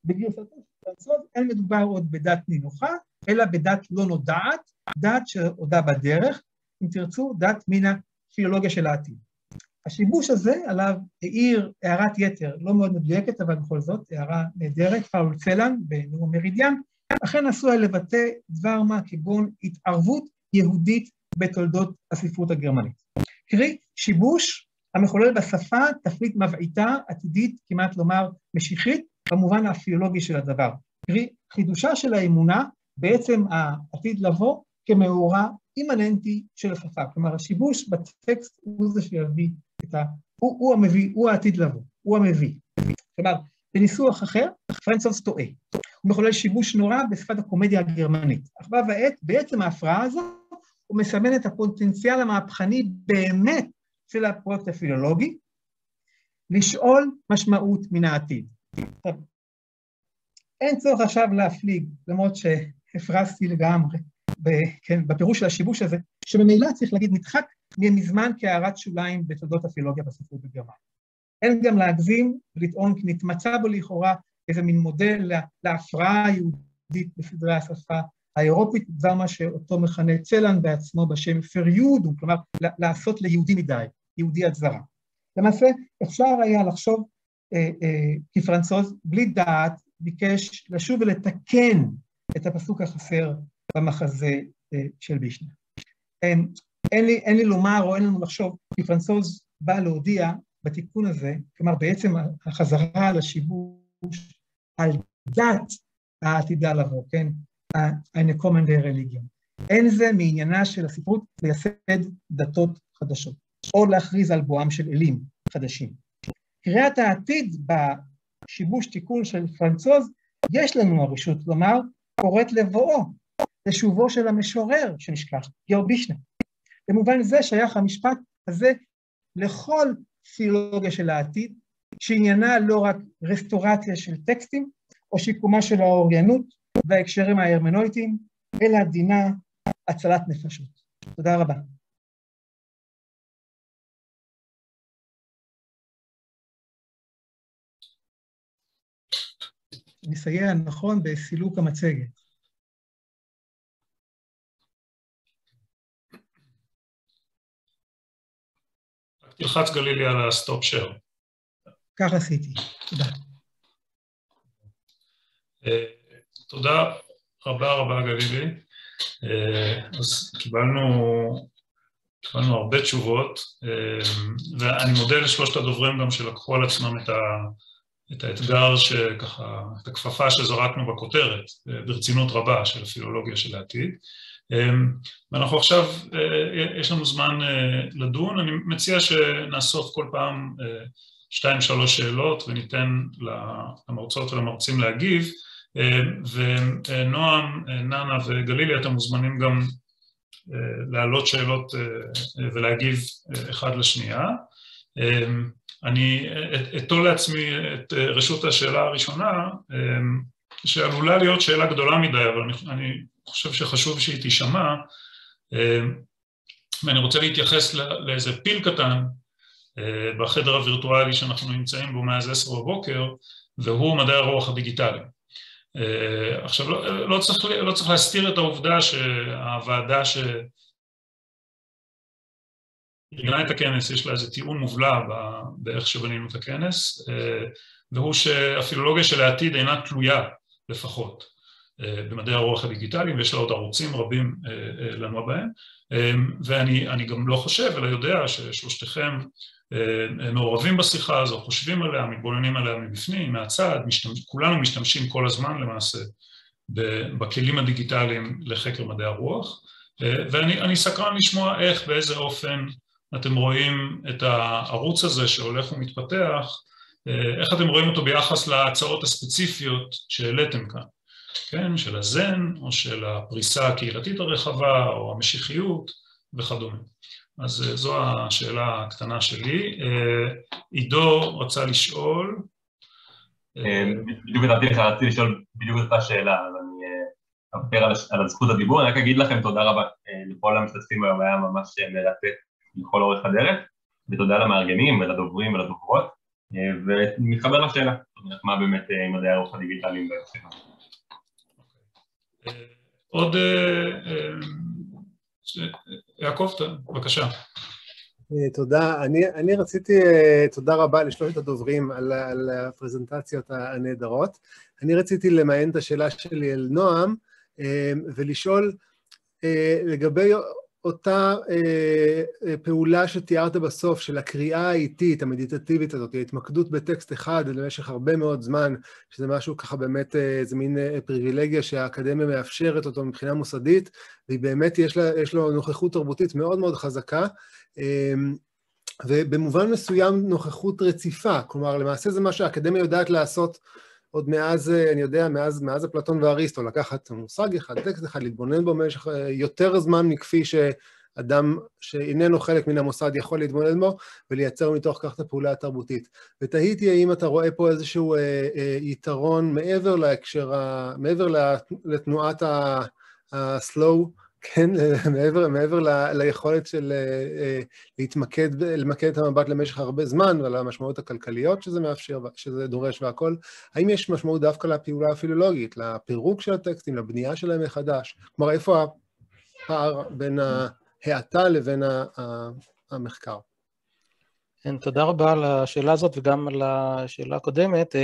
בגרסתו של פרנסוז אין מדובר עוד בדת נינוחה, אלא בדת לא נודעת, דת שהודה בדרך, אם תרצו, דת מן הפילולוגיה של העתיד. השיבוש הזה עליו העיר הערת יתר, לא מאוד מדויקת, אבל בכל זאת, הערה נהדרת, פאול צלן בנאום מרידיאן, אכן עשוי לבטא דבר מה כגון התערבות יהודית בתולדות הספרות הגרמנית. קרי, שיבוש המחולל בשפה תפנית מבעיטה, עתידית, כמעט לומר משיחית, במובן הפיולוגי של הדבר. קרי, חידושה של האמונה, בעצם העתיד לבוא כמאורע אימננטי של השפה. כלומר, השיבוש בטקסט הוא זה שיביא את ה... הוא, הוא המביא, הוא העתיד לבוא, הוא המביא. כלומר, בניסוח אחר, פרנסוס טועה. הוא מחולל שיבוש נורא בשפת הקומדיה הגרמנית. אך בה ועת, בעצם ההפרעה הזו, הוא מסמן את הפוטנציאל המהפכני באמת של הפרויקט הפילולוגי, לשאול משמעות מן העתיד. אין צורך עכשיו להפליג, למרות שהפרסתי לגמרי, כן, בפירוש של השיבוש הזה, שממילא צריך להגיד נדחק מזמן כהערת שוליים בתולדות הפילולוגיה בספרות בגרמניה. אין גם להגזים ולטעון כי נתמצא בו לכאורה איזה מין מודל להפרעה היהודית בסדרי השפה האירופית, דבר מה שאותו מכנה צלן בעצמו בשם פריוד, כלומר לעשות ליהודי מדי, יהודי עד זרה. למעשה אפשר היה לחשוב אה, אה, כי פרנסוז בלי דעת ביקש לשוב ולתקן את הפסוק החסר במחזה אה, של בישנה. אין, אין, לי, אין לי לומר או אין לנו לחשוב כי פרנסוז בא להודיע בתיקון הזה, כלומר בעצם החזרה על השיבוש על דת העתידה לבוא, כן? kommende Religion. אין זה מעניינה של הספרות לייסד דתות חדשות, או להכריז על בואם של אלים חדשים. קריאת העתיד בשיבוש תיקון של פרנצוז, יש לנו הרשות לומר, קוראת לבואו, לשובו של המשורר שנשכח, גיאורבישנה. במובן זה שייך המשפט הזה לכל פילולוגיה של העתיד, שעניינה לא רק רסטורציה של טקסטים, או שיקומה של האוריינות וההקשרים ההרמנויטיים, אלא דינה הצלת נפשות. תודה רבה. נסייע נכון בסילוק המצגת. תלחץ גלילי על ה stop share. כך עשיתי, תודה. אה, תודה רבה רבה גלילי. אה, אז קיבלנו, קיבלנו הרבה תשובות, אה, ואני מודה לשלושת הדוברים גם שלקחו על עצמם את, ה, את האתגר שככה, את הכפפה שזרקנו בכותרת, ברצינות רבה של הפילולוגיה של העתיד. ואנחנו עכשיו, יש לנו זמן לדון, אני מציע שנאסוף כל פעם שתיים שלוש שאלות וניתן למרצות ולמרצים להגיב ונועם, ננה וגלילי אתם מוזמנים גם להעלות שאלות ולהגיב אחד לשנייה. אני אטול לעצמי את רשות השאלה הראשונה שעלולה להיות שאלה גדולה מדי אבל אני, אני חושב שחשוב שהיא תישמע ואני רוצה להתייחס לאיזה פיל קטן בחדר הווירטואלי שאנחנו נמצאים בו מאז עשר בבוקר, והוא מדעי הרוח הדיגיטליים. עכשיו, לא, לא, צריך, לא צריך להסתיר את העובדה שהוועדה ש... ארגנה את הכנס, יש לה איזה טיעון מובלע באיך שבנינו את הכנס, והוא שהפילולוגיה של העתיד אינה תלויה לפחות במדעי הרוח הדיגיטליים, ויש לה עוד ערוצים רבים לנוע בהם, ואני גם לא חושב, אלא יודע ששלושתכם מעורבים בשיחה הזו, חושבים עליה, מתבוננים עליה מבפנים, מהצד, משתמש, כולנו משתמשים כל הזמן למעשה בכלים הדיגיטליים לחקר מדעי הרוח, ואני סקרן לשמוע איך, באיזה אופן אתם רואים את הערוץ הזה שהולך ומתפתח, איך אתם רואים אותו ביחס להצעות הספציפיות שהעליתם כאן, כן, של הזן, או של הפריסה הקהילתית הרחבה, או המשיחיות וכדומה. אז זו השאלה הקטנה שלי. עידו רצה לשאול. בדיוק נתתי לך, רציתי לשאול בדיוק את אותה שאלה, אז אני אוותר על הזכות הדיבור, אני רק אגיד לכם תודה רבה לכל המשתתפים היום, היה ממש מרתק לכל אורך הדרך, ותודה למארגנים ולדוברים ולדוברות, ומתחבר לשאלה, מה באמת מדעי הרוח הדיגיטליים בהקשר עוד יעקב, בבקשה. תודה. אני, אני רציתי, תודה רבה לשלושת הדוברים על, על הפרזנטציות הנהדרות. אני רציתי למען את השאלה שלי אל נועם ולשאול לגבי אותה פעולה שתיארת בסוף של הקריאה האיטית, המדיטטיבית הזאת, ההתמקדות בטקסט אחד למשך הרבה מאוד זמן, שזה משהו ככה באמת, זה מין פריבילגיה שהאקדמיה מאפשרת אותו מבחינה מוסדית, והיא באמת, יש, לה, יש לו נוכחות תרבותית מאוד מאוד חזקה, ובמובן מסוים נוכחות רציפה, כלומר, למעשה זה מה שהאקדמיה יודעת לעשות עוד מאז, אני יודע, מאז, מאז אפלטון ואריסטו, לקחת מושג אחד, טקסט אחד, להתבונן בו במשך יותר זמן מכפי שאדם שאיננו חלק מן המוסד יכול להתבונן בו, ולייצר מתוך כך את הפעולה התרבותית. ותהיתי האם אתה רואה פה איזשהו אה, אה, יתרון מעבר להקשר, מעבר לתנועת ה-slow, כן, מעבר, מעבר ל, ליכולת של uh, להתמקד, למקד את המבט למשך הרבה זמן ועל המשמעויות הכלכליות שזה מאפשר, שזה דורש והכל, האם יש משמעות דווקא לפעולה הפילולוגית, לפירוק של הטקסטים, לבנייה שלהם מחדש? כלומר, איפה הפער בין ההאטה לבין המחקר? כן, תודה רבה על השאלה הזאת וגם על השאלה הקודמת.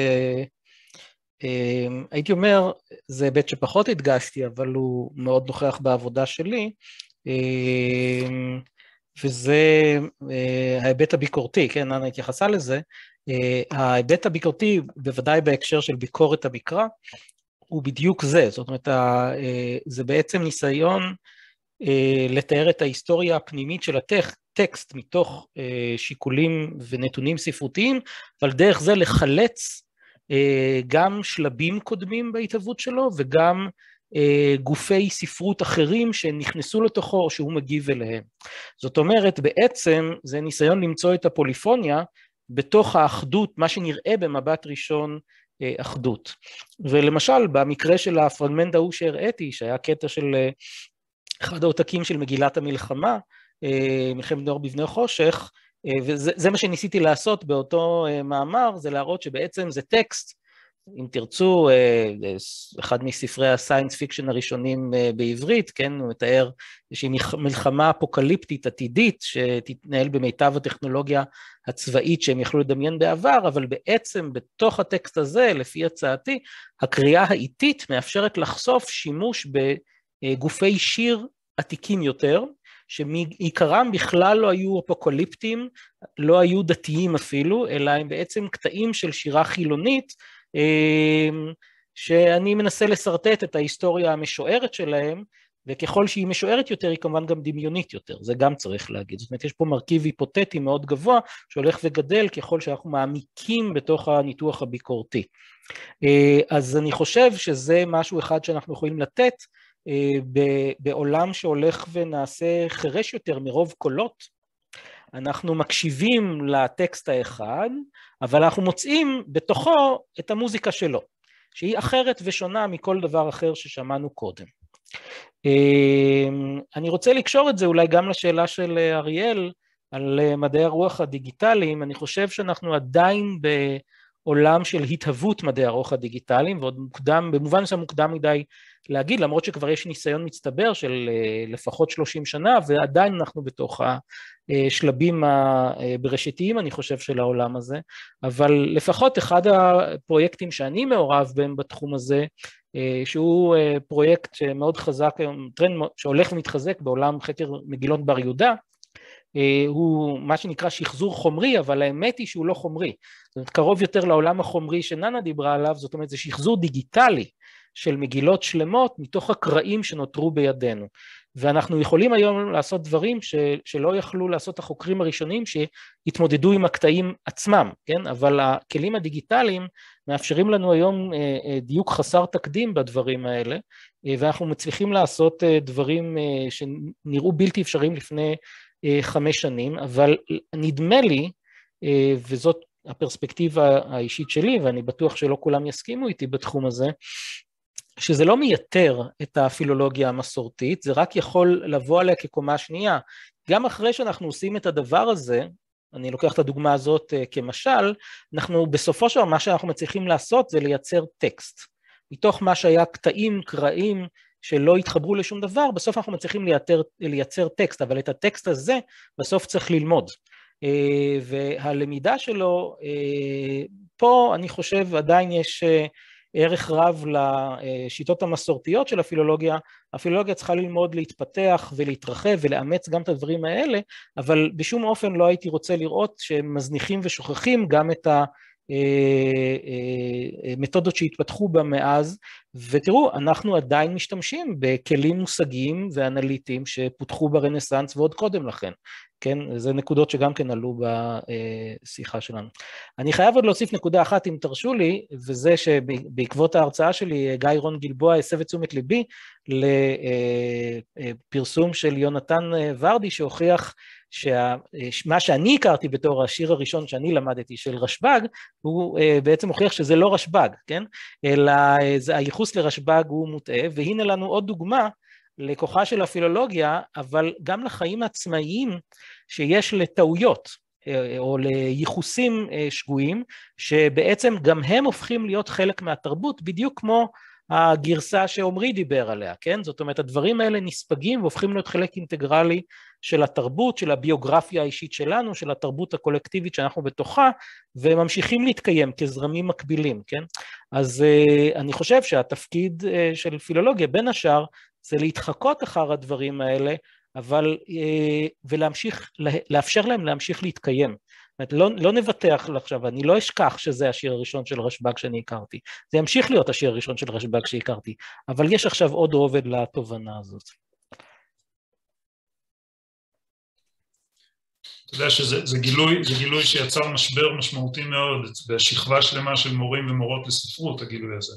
אמ, הייתי אומר, זה היבט שפחות הדגשתי, אבל הוא מאוד נוכח בעבודה שלי, אמ, וזה אה, ההיבט הביקורתי, כן, אנה התייחסה לזה. אה, ההיבט הביקורתי, בוודאי בהקשר של ביקורת המקרא, הוא בדיוק זה, זאת אומרת, אה, זה בעצם ניסיון לתאר את ההיסטוריה הפנימית של הטקסט מתוך שיקולים ונתונים ספרותיים, אבל דרך זה לחלץ גם שלבים קודמים בהתהוות שלו וגם אה, גופי ספרות אחרים שנכנסו לתוכו או שהוא מגיב אליהם. זאת אומרת, בעצם זה ניסיון למצוא את הפוליפוניה בתוך האחדות, מה שנראה במבט ראשון אה, אחדות. ולמשל, במקרה של הפרגמנט ההוא שהראיתי, שהיה קטע של אחד העותקים של מגילת המלחמה, מלחמת בני אור בבני חושך, אה, וזה מה שניסיתי לעשות באותו אה, מאמר, זה להראות שבעצם זה טקסט, אם תרצו, אה, אחד מספרי ה science fiction הראשונים בעברית, כן, הוא מתאר איזושהי מלחמה אפוקליפטית עתידית שתתנהל במיטב הטכנולוגיה הצבאית שהם יכלו לדמיין בעבר, אבל בעצם בתוך הטקסט הזה, לפי הצעתי, הקריאה האיטית מאפשרת לחשוף שימוש בגופי שיר עתיקים יותר, שמעיקרם בכלל לא היו אפוקליפטיים, לא היו דתיים אפילו, אלא הם בעצם קטעים של שירה חילונית, אמ, שאני מנסה לשרטט את ההיסטוריה המשוערת שלהם, וככל שהיא משוערת יותר, היא כמובן גם דמיונית יותר, זה גם צריך להגיד. זאת אומרת, יש פה מרכיב היפותטי מאוד גבוה, שהולך וגדל ככל שאנחנו מעמיקים בתוך הניתוח הביקורתי. אה, אז אני חושב שזה משהו אחד שאנחנו יכולים לתת, בעולם שהולך ונעשה חירש יותר מרוב קולות, אנחנו מקשיבים לטקסט האחד, אבל אנחנו מוצאים בתוכו את המוזיקה שלו, שהיא אחרת ושונה מכל דבר אחר ששמענו קודם. אה, אני רוצה לקשור את זה אולי גם לשאלה של אריאל, על מדעי הרוח הדיגיטליים, אני חושב שאנחנו עדיין בעולם של התהוות מדעי הרוח הדיגיטליים, ועוד מוקדם, במובן מסוים מוקדם מדי להגיד, למרות שכבר יש ניסיון מצטבר של לפחות 30 שנה, ועדיין אנחנו בתוך השלבים הבראשיתיים, אני חושב, של העולם הזה, אבל לפחות אחד הפרויקטים שאני מעורב בהם בתחום הזה, שהוא פרויקט שמאוד חזק היום, טרנד שהולך ומתחזק בעולם חקר מגילות מדבר יהודה, הוא מה שנקרא שחזור חומרי, אבל האמת היא שהוא לא חומרי. זאת אומרת, קרוב יותר לעולם החומרי שננה דיברה עליו, זאת אומרת, זה שחזור דיגיטלי של מגילות שלמות מתוך הקרעים שנותרו בידינו. ואנחנו יכולים היום לעשות דברים ש, שלא יכלו לעשות החוקרים הראשונים שהתמודדו עם הקטעים עצמם, כן? אבל הכלים הדיגיטליים מאפשרים לנו היום דיוק חסר תקדים בדברים האלה, ואנחנו מצליחים לעשות דברים שנראו בלתי אפשריים לפני חמש שנים, אבל נדמה לי, וזאת הפרספקטיבה האישית שלי, ואני בטוח שלא כולם יסכימו איתי בתחום הזה, שזה לא מייתר את הפילולוגיה המסורתית, זה רק יכול לבוא עליה כקומה שנייה. גם אחרי שאנחנו עושים את הדבר הזה, אני לוקח את הדוגמה הזאת כמשל, אנחנו בסופו של דבר מה שאנחנו מצליחים לעשות זה לייצר טקסט. מתוך מה שהיה קטעים, קרעים, שלא התחברו לשום דבר, בסוף אנחנו מצליחים לייצר, לייצר טקסט, אבל את הטקסט הזה בסוף צריך ללמוד. והלמידה שלו, פה אני חושב עדיין יש ערך רב לשיטות המסורתיות של הפילולוגיה, הפילולוגיה צריכה ללמוד להתפתח ולהתרחב ולאמץ גם את הדברים האלה, אבל בשום אופן לא הייתי רוצה לראות שהם מזניחים ושוכחים גם את המתודות שהתפתחו בה מאז, ותראו, אנחנו עדיין משתמשים בכלים מושגיים ואנליטיים שפותחו ברנסאנס ועוד קודם לכן. כן, זה נקודות שגם כן עלו בשיחה שלנו. אני חייב עוד להוסיף נקודה אחת, אם תרשו לי, וזה שבעקבות ההרצאה שלי, גיא רון גלבוע הסב את תשומת ליבי לפרסום של יונתן ורדי, שהוכיח שמה שאני הכרתי בתור השיר הראשון שאני למדתי של רשב"ג, הוא בעצם הוכיח שזה לא רשב"ג, כן? אלא הייחוס לרשב"ג הוא מוטעה, והנה לנו עוד דוגמה לכוחה של הפילולוגיה, אבל גם לחיים העצמאיים שיש לטעויות או לייחוסים שגויים, שבעצם גם הם הופכים להיות חלק מהתרבות, בדיוק כמו הגרסה שעמרי דיבר עליה, כן? זאת אומרת, הדברים האלה נספגים והופכים להיות חלק אינטגרלי של התרבות, של הביוגרפיה האישית שלנו, של התרבות הקולקטיבית שאנחנו בתוכה, וממשיכים להתקיים כזרמים מקבילים, כן? אז אני חושב שהתפקיד של פילולוגיה, בין השאר, זה להתחקות אחר הדברים האלה, אבל, ולהמשיך, לאפשר להם להמשיך להתקיים. אומרת, לא, לא נבטח עכשיו, אני לא אשכח שזה השיר הראשון של רשב"ג שאני הכרתי. זה ימשיך להיות השיר הראשון של רשב"ג שהכרתי, אבל יש עכשיו עוד רובד לתובנה הזאת. אתה יודע שזה גילוי, זה גילוי שיצר משבר משמעותי מאוד בשכבה שלמה של מורים ומורות לספרות, הגילוי הזה.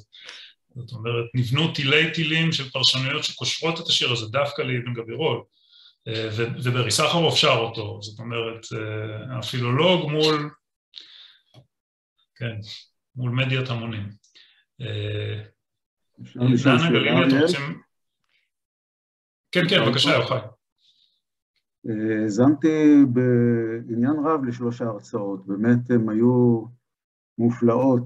זאת אומרת, נבנו תילי תילים של פרשנויות שקושרות את השיר הזה דווקא לאבן גבירול, וברי סחרוף שר אותו, זאת אומרת, הפילולוג מול, כן, מול מדיית המונים. גלילי, אתם רוצים... כן, כן, בבקשה, יוחאי. האזנתי בעניין רב לשלוש ההרצאות, באמת הן היו מופלאות.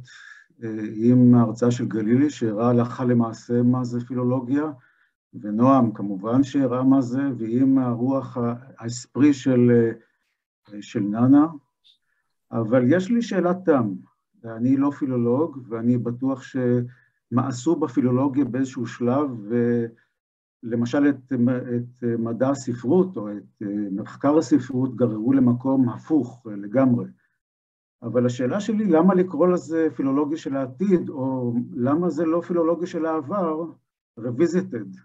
עם ההרצאה של גלילי, שהראה הלכה למעשה מה זה פילולוגיה, ונועם כמובן שהראה מה זה, ועם הרוח האספרי של, של ננה. אבל יש לי שאלת תם, ואני לא פילולוג, ואני בטוח שמאסו בפילולוגיה באיזשהו שלב, ולמשל את, את מדע הספרות או את מחקר הספרות גררו למקום הפוך לגמרי. אבל השאלה שלי, למה לקרוא לזה פילולוגיה של העתיד, או למה זה לא פילולוגיה של העבר, revisited,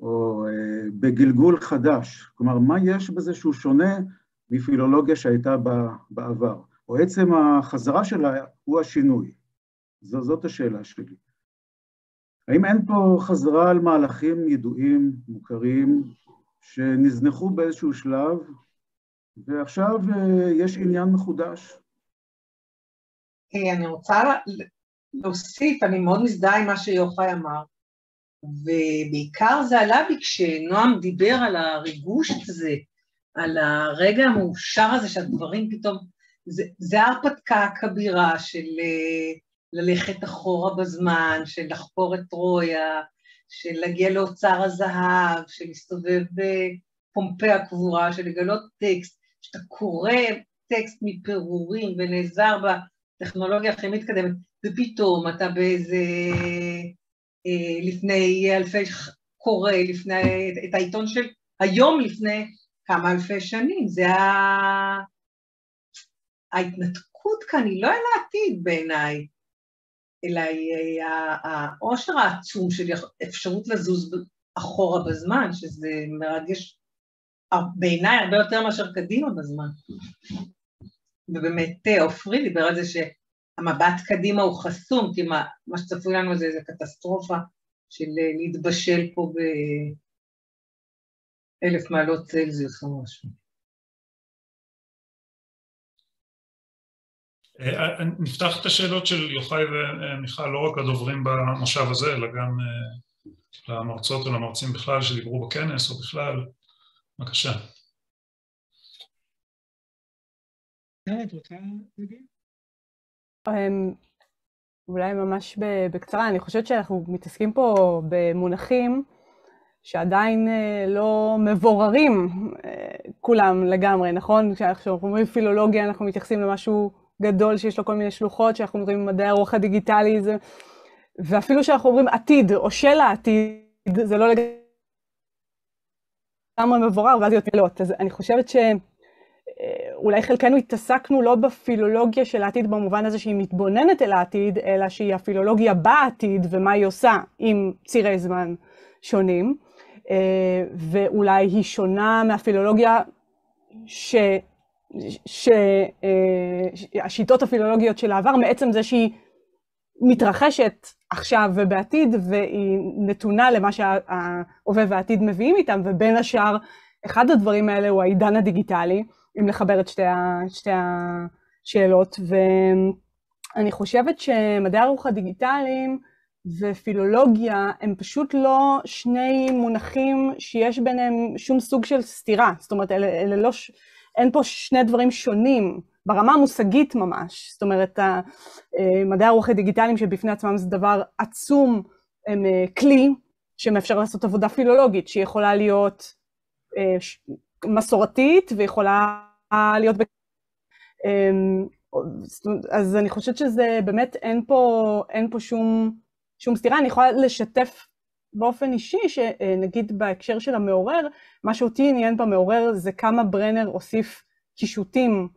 או uh, בגלגול חדש? כלומר, מה יש בזה שהוא שונה מפילולוגיה שהייתה בעבר? או עצם החזרה שלה הוא השינוי? זו, זאת השאלה שלי. האם אין פה חזרה על מהלכים ידועים, מוכרים, שנזנחו באיזשהו שלב, ועכשיו uh, יש עניין מחודש? אני רוצה להוסיף, אני מאוד מזדהה עם מה שיוחאי אמר, ובעיקר זה עלה בי כשנועם דיבר על הריגוש הזה על הרגע המאושר הזה שהדברים פתאום, זה, זה ההרפתקה הכבירה של אה, ללכת אחורה בזמן, של לחפור את טרויה, של להגיע לאוצר הזהב, של להסתובב בפומפי הקבורה, של לגלות טקסט, שאתה קורא טקסט מפירורים ונעזר בטכנולוגיה הכי מתקדמת, ופתאום אתה באיזה, אה, לפני אלפי, קורא לפני, את העיתון של היום לפני כמה אלפי שנים, זה ה... ההתנתקות כאן היא לא אל העתיד בעיניי, אלא היא העושר העצום של אפשרות לזוז אחורה בזמן, שזה מרגש בעיניי הרבה יותר מאשר קדימה בזמן. ובאמת עופרי דיבר על זה שהמבט קדימה הוא חסום, כי מה, מה שצפוי לנו זה איזו קטסטרופה של להתבשל פה באלף מעלות צלזיוס או משהו. נפתח את השאלות של יוחאי ומיכל, לא רק לדוברים במושב הזה, אלא גם אה, למרצות ולמרצים בכלל שדיברו בכנס או בכלל. בבקשה. אמ, אולי ממש בקצרה, אני חושבת שאנחנו מתעסקים פה במונחים שעדיין אה, לא מבוררים כולם לגמרי, נכון? כשאנחנו אומרים פילולוגיה, אנחנו מתייחסים למשהו גדול שיש לו כל מיני שלוחות, שאנחנו אומרים מדעי הרוח הדיגיטלי, זה... ואפילו כשאנחנו אומרים עתיד או של העתיד, זה לא לגמרי מבורר, ואז יותר מילות. אז אני חושבת שאולי אה, חלקנו התעסקנו לא בפילולוגיה של העתיד במובן הזה שהיא מתבוננת אל העתיד, אלא שהיא הפילולוגיה בעתיד ומה היא עושה עם צירי זמן שונים, אה, ואולי היא שונה מהפילולוגיה ש... שהשיטות הפילולוגיות של העבר, מעצם זה שהיא מתרחשת עכשיו ובעתיד, והיא נתונה למה שההווה והעתיד מביאים איתם, ובין השאר, אחד הדברים האלה הוא העידן הדיגיטלי, אם לחבר את שתי, ה, שתי השאלות, ואני חושבת שמדעי הרוח הדיגיטליים ופילולוגיה הם פשוט לא שני מונחים שיש ביניהם שום סוג של סתירה, זאת אומרת, אלה, אלה לא... אין פה שני דברים שונים, ברמה המושגית ממש. זאת אומרת, אה, מדעי הרוח הדיגיטליים שבפני עצמם זה דבר עצום, הם אה, כלי שמאפשר לעשות עבודה פילולוגית, שיכולה להיות אה, מסורתית ויכולה להיות... אמ, אז אני חושבת שזה באמת, אין פה, אין פה שום, שום סתירה. אני יכולה לשתף באופן אישי, שנגיד בהקשר של המעורר, מה שאותי עניין במעורר זה כמה ברנר הוסיף קישוטים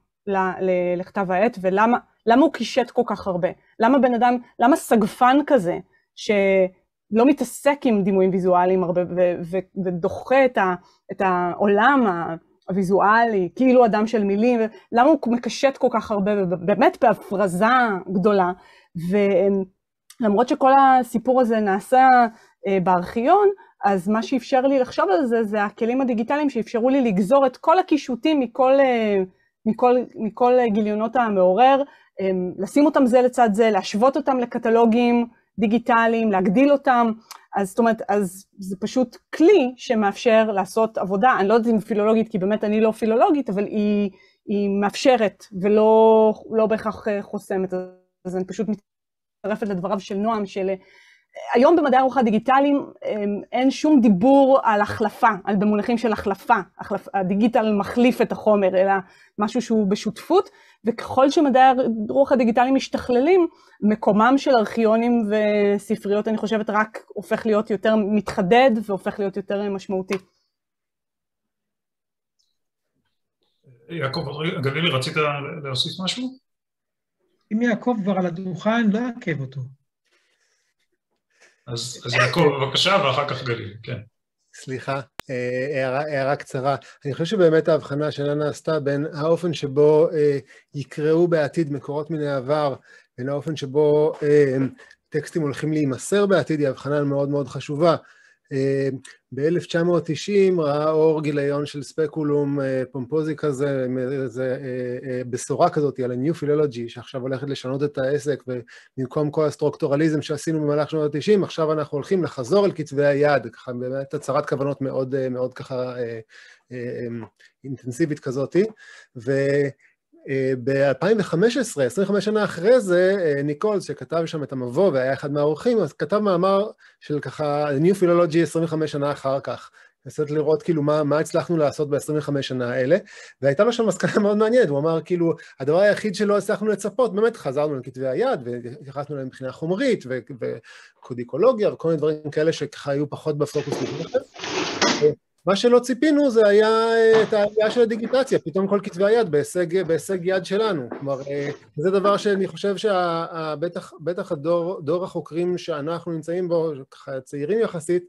לכתב העת, ולמה הוא קישט כל כך הרבה. למה בן אדם, למה סגפן כזה, שלא מתעסק עם דימויים ויזואליים הרבה, ודוחה את, ה, את העולם הוויזואלי, כאילו אדם של מילים, למה הוא מקשט כל כך הרבה, באמת בהפרזה גדולה. ולמרות שכל הסיפור הזה נעשה אה, בארכיון, אז מה שאפשר לי לחשוב על זה, זה הכלים הדיגיטליים שאפשרו לי לגזור את כל הקישוטים מכל, אה, מכל, מכל גיליונות המעורר, אה, לשים אותם זה לצד זה, להשוות אותם לקטלוגים דיגיטליים, להגדיל אותם. אז זאת אומרת, אז זה פשוט כלי שמאפשר לעשות עבודה, אני לא יודעת אם פילולוגית, כי באמת אני לא פילולוגית, אבל היא, היא מאפשרת ולא לא בהכרח חוסמת. אז אני פשוט מצטרפת לדבריו של נועם, של היום במדעי הרוח הדיגיטליים אמ, אין שום דיבור על החלפה, על במונחים של החלפה, החלפ, הדיגיטל מחליף את החומר, אלא משהו שהוא בשותפות, וככל שמדעי הרוח הדיגיטליים משתכללים, מקומם של ארכיונים וספריות, אני חושבת, רק הופך להיות יותר מתחדד והופך להיות יותר משמעותי. יעקב גלילי, רצית להוסיף משהו? אם יעקב כבר על הדוכן, לא אעכב אותו. אז, יעקב, בבקשה, ואחר כך גליל, כן. סליחה, אה, הערה, הערה קצרה. אני חושב שבאמת ההבחנה שלה נעשתה בין האופן שבו אה, יקראו בעתיד מקורות מן העבר, בין האופן שבו אה, טקסטים הולכים להימסר בעתיד, היא הבחנה מאוד מאוד חשובה. ב-1990 ראה אור גיליון של ספקולום פומפוזי כזה, איזה בשורה כזאת על ה-New Philology, שעכשיו הולכת לשנות את העסק, ובמקום כל הסטרוקטורליזם שעשינו במהלך שנות ה-90, עכשיו אנחנו הולכים לחזור אל כתבי היד, ככה באמת הצהרת כוונות מאוד, מאוד ככה אינטנסיבית כזאתי, ו... ב-2015, 25 שנה אחרי זה, ניקולס, שכתב שם את המבוא והיה אחד מהאורחים, אז כתב מאמר של ככה New Philology 25 שנה אחר כך. לנסות לראות כאילו מה, מה הצלחנו לעשות ב-25 שנה האלה, והייתה לו שם מסקנה מאוד מעניינת, הוא אמר כאילו, הדבר היחיד שלא הצלחנו לצפות, באמת חזרנו לכתבי היד והתייחסנו להם מבחינה חומרית וקודיקולוגיה וכל מיני דברים כאלה שככה היו פחות בפוקוס. מה שלא ציפינו זה היה אה, את העלייה של הדיגיטציה, פתאום כל כתבי היד בהישג, בהישג יד שלנו. כלומר, אה, זה דבר שאני חושב שבטח הדור, דור החוקרים שאנחנו נמצאים בו, ככה צעירים יחסית,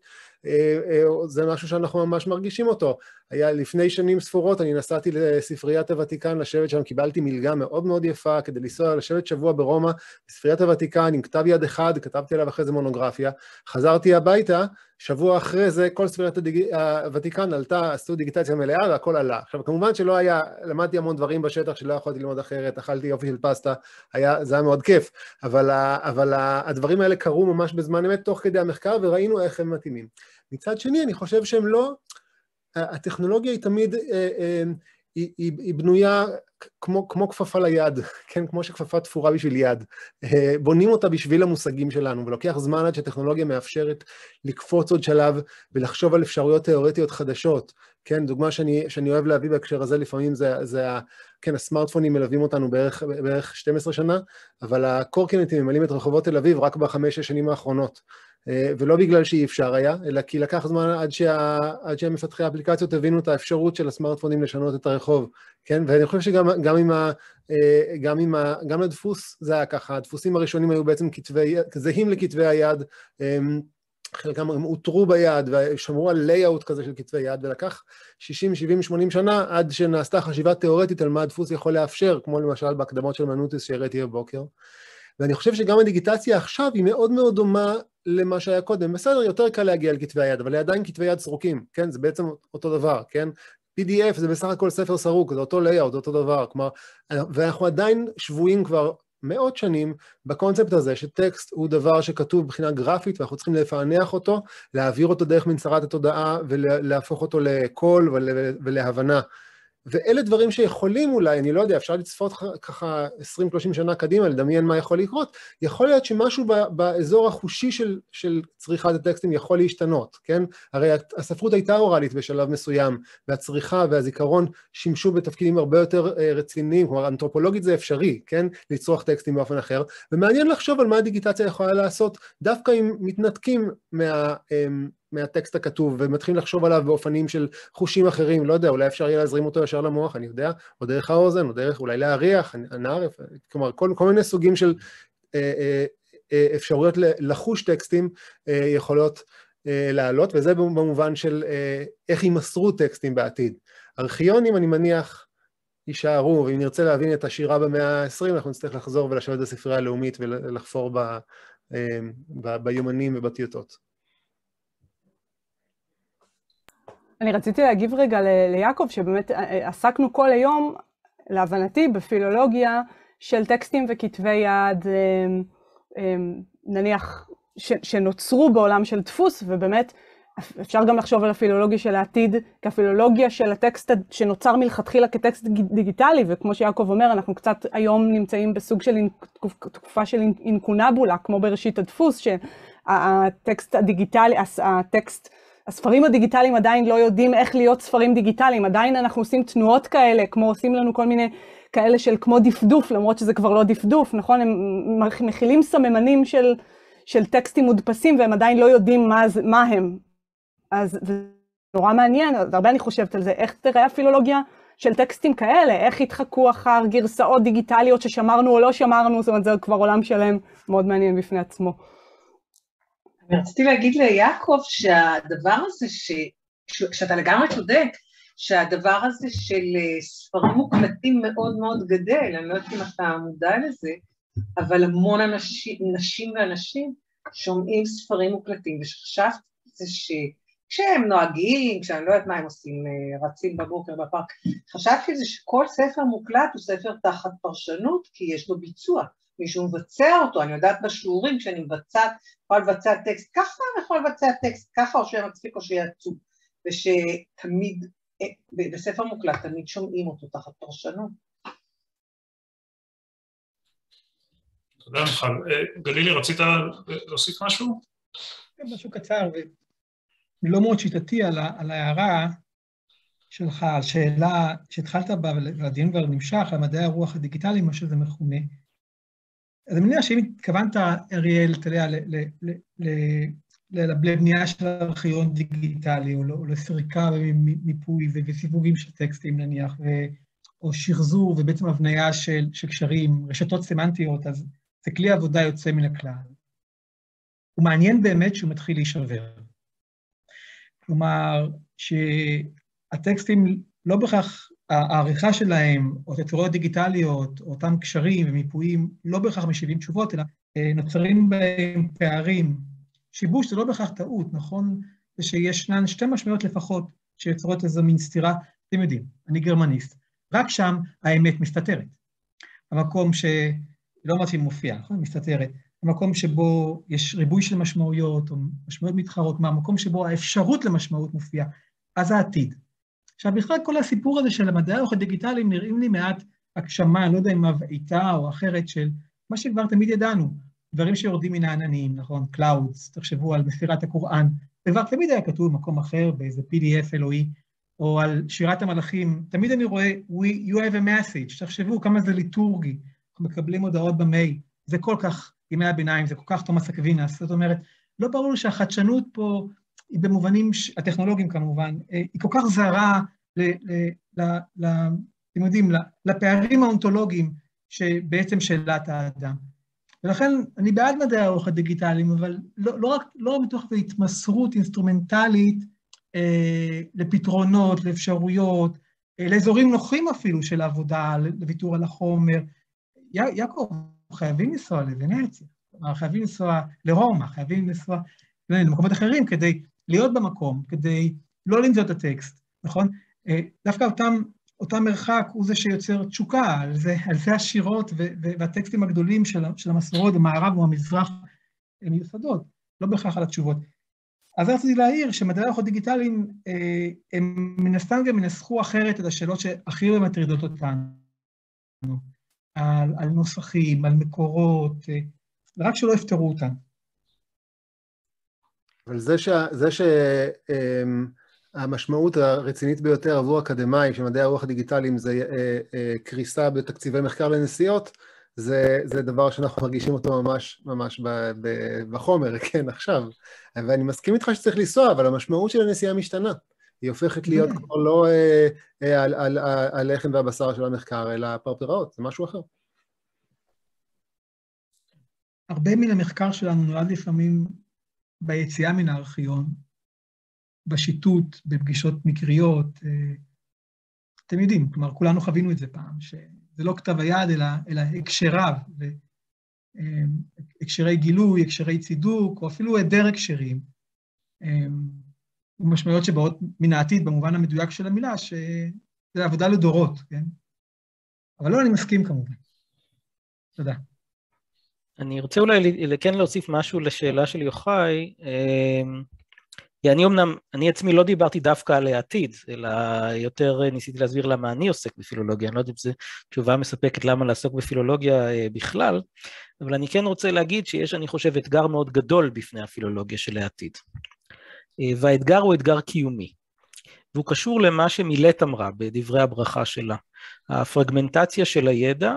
אה, זה משהו שאנחנו ממש מרגישים אותו. היה לפני שנים ספורות, אני נסעתי לספריית הוותיקן לשבת שם, קיבלתי מלגה מאוד מאוד יפה כדי לנסוע לשבת שבוע ברומא, בספריית הוותיקן עם כתב יד אחד, כתבתי עליו אחרי זה מונוגרפיה, חזרתי הביתה, שבוע אחרי זה כל ספריית הדיג... הוותיקן עלתה, עשו דיגיטציה מלאה והכל עלה. עכשיו, כמובן שלא היה, למדתי המון דברים בשטח שלא יכולתי ללמוד אחרת, אכלתי יופי של פסטה, היה, זה היה מאוד כיף, אבל, אבל הדברים האלה קרו ממש בזמן אמת תוך כדי המחקר וראינו איך הם מתאימים. מצד שני, אני חושב שהם לא, הטכנולוגיה היא תמיד, אה, אה, היא, היא, היא בנויה כמו, כמו כפפה ליד, כן? כמו שכפפה תפורה בשביל יד. אה, בונים אותה בשביל המושגים שלנו, ולוקח זמן עד שטכנולוגיה מאפשרת לקפוץ עוד שלב ולחשוב על אפשרויות תיאורטיות חדשות. כן, דוגמה שאני, שאני אוהב להביא בהקשר הזה לפעמים זה, זה ה... כן, הסמארטפונים מלווים אותנו בערך, בערך 12 שנה, אבל הקורקינטים ממלאים את רחובות תל אביב רק בחמש-שש שנים האחרונות. אה, ולא בגלל שאי אפשר היה, אלא כי לקח זמן עד, שה, עד שהמפתחי האפליקציות הבינו את האפשרות של הסמארטפונים לשנות את הרחוב, כן? ואני חושב שגם גם עם, ה, אה, גם עם ה, גם לדפוס זה היה ככה, הדפוסים הראשונים היו בעצם כתבי, זהים לכתבי היד, אמ, חלקם הם אותרו ביד ושמרו על לייאאוט כזה של כתבי יד, ולקח 60, 70, 80 שנה עד שנעשתה חשיבה תיאורטית על מה הדפוס יכול לאפשר, כמו למשל בהקדמות של מנוטיס שהראיתי בבוקר. ואני חושב שגם הדיגיטציה עכשיו היא מאוד מאוד דומה למה שהיה קודם. בסדר, יותר קל להגיע לכתבי היד, אבל עדיין כתבי יד סרוקים, כן? זה בעצם אותו דבר, כן? PDF זה בסך הכל ספר סרוק, זה אותו layout, אותו דבר, כלומר, ואנחנו עדיין שבויים כבר מאות שנים בקונספט הזה שטקסט הוא דבר שכתוב מבחינה גרפית ואנחנו צריכים לפענח אותו, להעביר אותו דרך מנסרת התודעה ולהפוך אותו לקול ולהבנה. ואלה דברים שיכולים אולי, אני לא יודע, אפשר לצפות ככה 20-30 שנה קדימה, לדמיין מה יכול לקרות, יכול להיות שמשהו באזור החושי של, של צריכת הטקסטים יכול להשתנות, כן? הרי הספרות הייתה אוראלית בשלב מסוים, והצריכה והזיכרון שימשו בתפקידים הרבה יותר אה, רציניים, כלומר אנתרופולוגית זה אפשרי, כן? לצרוך טקסטים באופן אחר, ומעניין לחשוב על מה הדיגיטציה יכולה לעשות, דווקא אם מתנתקים מה... מהטקסט הכתוב, ומתחילים לחשוב עליו באופנים של חושים אחרים, לא יודע, אולי אפשר יהיה להזרים אותו ישר למוח, אני יודע, או דרך האוזן, או דרך אולי להריח, הנערף, כלומר, כל, כל מיני סוגים של אה, אה, אה, אפשרויות לחוש טקסטים אה, יכולות אה, לעלות, וזה במובן של אה, איך יימסרו טקסטים בעתיד. ארכיונים, אני מניח, יישארו, ואם נרצה להבין את השירה במאה ה-20, אנחנו נצטרך לחזור ולשבת בספרייה הלאומית ולחפור ב, אה, ב, ביומנים ובטיוטות. אני רציתי להגיב רגע ליעקב, שבאמת אה, אה, עסקנו כל היום, להבנתי, בפילולוגיה של טקסטים וכתבי יד, אה, נניח, שנוצרו בעולם של דפוס, ובאמת אפשר גם לחשוב על הפילולוגיה של העתיד כפילולוגיה של הטקסט שנוצר מלכתחילה כטקסט דיגיטלי, וכמו שיעקב אומר, אנחנו קצת היום נמצאים בסוג של תקופה של אינקונבולה, כמו בראשית הדפוס, שהטקסט הדיגיטלי, הטקסט הספרים הדיגיטליים עדיין לא יודעים איך להיות ספרים דיגיטליים, עדיין אנחנו עושים תנועות כאלה, כמו עושים לנו כל מיני כאלה של כמו דפדוף, למרות שזה כבר לא דפדוף, נכון? הם מכילים סממנים של, של טקסטים מודפסים והם עדיין לא יודעים מה, מה הם. אז זה נורא מעניין, הרבה אני חושבת על זה, איך תראה הפילולוגיה של טקסטים כאלה, איך יתחקו אחר גרסאות דיגיטליות ששמרנו או לא שמרנו, זאת אומרת זה כבר עולם שלם מאוד מעניין בפני עצמו. אני רציתי להגיד ליעקב שהדבר הזה, ש... שאתה לגמרי צודק, שהדבר הזה של אה, ספרים מוקלטים מאוד מאוד גדל, אני לא יודעת אם אתה מודע לזה, אבל המון אנשים, נשים ואנשים שומעים ספרים מוקלטים, ושחשבת, זה שכשהם נוהגים, כשאני לא יודעת מה הם עושים, אה, רצים בבוקר בפארק, חשבתי זה שכל ספר מוקלט הוא ספר תחת פרשנות, כי יש לו ביצוע. מישהו מבצע אותו, אני יודעת בשיעורים כשאני מבצעת, יכולה לבצע טקסט ככה, אני יכולה לבצע טקסט ככה, או שיהיה מצחיק או שיהיה עצוב, ושתמיד, אה, בספר מוקלט תמיד שומעים אותו תחת פרשנות. תודה מיכל. אה, גלילי, רצית להוסיף משהו? כן, משהו קצר ולא מאוד שיטתי על, על ההערה שלך, על שאלה שהתחלת בה, והדיון כבר נמשך, על מדעי הרוח הדיגיטלי, מה שזה מכונה. אז אני מניח שאם התכוונת, אריאל, אתה יודע, לבנייה של ארכיון דיגיטלי, או לסריקה ומיפוי וסיווגים של טקסטים נניח, או שחזור ובעצם הבניה של, של קשרים, רשתות סמנטיות, אז זה כלי עבודה יוצא מן הכלל. הוא מעניין באמת שהוא מתחיל להישבר. כלומר, שהטקסטים לא בהכרח, העריכה שלהם, או תצורות דיגיטליות, או אותם קשרים ומיפויים, לא בהכרח משיבים תשובות, אלא אה, נוצרים בהם פערים. שיבוש זה לא בהכרח טעות, נכון? זה שישנן שתי משמעויות לפחות שיוצרות איזו מין סתירה. אתם יודעים, אני גרמניסט. רק שם האמת מסתתרת. המקום ש... לא אמרתי מופיע, נכון? מסתתרת. המקום שבו יש ריבוי של משמעויות, או משמעויות מתחרות, מהמקום שבו האפשרות למשמעות מופיעה, אז העתיד. עכשיו, בכלל כל הסיפור הזה של המדעי הרוח הדיגיטליים נראים לי מעט הגשמה, לא יודע אם מבעיטה או אחרת, של מה שכבר תמיד ידענו, דברים שיורדים מן העננים, נכון? Clouds, תחשבו על מסירת הקוראן, זה כבר תמיד היה כתוב במקום אחר, באיזה PDF אלוהי, או על שירת המלאכים, תמיד אני רואה, We, you have a message, תחשבו כמה זה ליטורגי, אנחנו מקבלים הודעות במייל, זה כל כך ימי הביניים, זה כל כך תומאס אקווינס, זאת אומרת, לא ברור שהחדשנות פה היא במובנים הטכנולוגיים כמובן, אה, היא כל כך זרה, ל, ל, ל, ל, אתם יודעים, לפערים האונתולוגיים שבעצם שאלת האדם. ולכן אני בעד מדעי הרוח הדיגיטליים, אבל לא, לא רק, לא מתוך התמסרות אינסטרומנטלית אה, לפתרונות, לאפשרויות, אה, לאזורים נוחים אפילו של העבודה, לוויתור על החומר. י, יעקב, חייבים לנסוע לוונציה, חייבים לנסוע לרומא, חייבים לנסוע למקומות אחרים כדי להיות במקום, כדי לא למצוא את הטקסט, נכון? אה, דווקא אותם, אותם מרחק הוא זה שיוצר תשוקה, על זה, על זה השירות והטקסטים הגדולים של, של המסורות במערב או המזרח הם מיוסדות, לא בהכרח על התשובות. אז רציתי להעיר שמדעי הרוח הדיגיטליים, אה, הם מן הסתם גם ינסחו אחרת את השאלות שהכי לא מטרידות אותנו. על, על נוסחים, על מקורות, אה, רק שלא יפתרו אותן. אבל זה, ש, זה שהמשמעות אמ, הרצינית ביותר עבור אקדמאים של מדעי הרוח הדיגיטליים זה אה, אה, קריסה בתקציבי מחקר לנסיעות, זה, זה דבר שאנחנו מרגישים אותו ממש ממש בחומר, כן, עכשיו. ואני מסכים איתך שצריך לנסוע, אבל המשמעות של הנסיעה משתנה. היא הופכת להיות כן. כבר לא אה, אה, על, על, על הלחם והבשר של המחקר, אלא פרפראות, זה משהו אחר. הרבה מן המחקר שלנו נולד לפעמים ביציאה מן הארכיון, בשיטוט, בפגישות מקריות. אה, אתם יודעים, כלומר, כולנו חווינו את זה פעם, שזה לא כתב היד, אלא, אלא הקשריו, הקשרי גילוי, הקשרי צידוק, או אפילו היעדר הקשרים. ומשמעויות שבאות מן העתיד במובן המדויק של המילה, שזה עבודה לדורות, כן? אבל לא, אני מסכים כמובן. תודה. אני רוצה אולי כן להוסיף משהו לשאלה של יוחאי. אמ, אני אמנם, אני עצמי לא דיברתי דווקא על העתיד, אלא יותר ניסיתי להסביר למה אני עוסק בפילולוגיה, אני לא יודע אם זו תשובה מספקת למה לעסוק בפילולוגיה אה, בכלל, אבל אני כן רוצה להגיד שיש, אני חושב, אתגר מאוד גדול בפני הפילולוגיה של העתיד. אה, והאתגר הוא אתגר קיומי. והוא קשור למה שמילט אמרה בדברי הברכה שלה. הפרגמנטציה של הידע,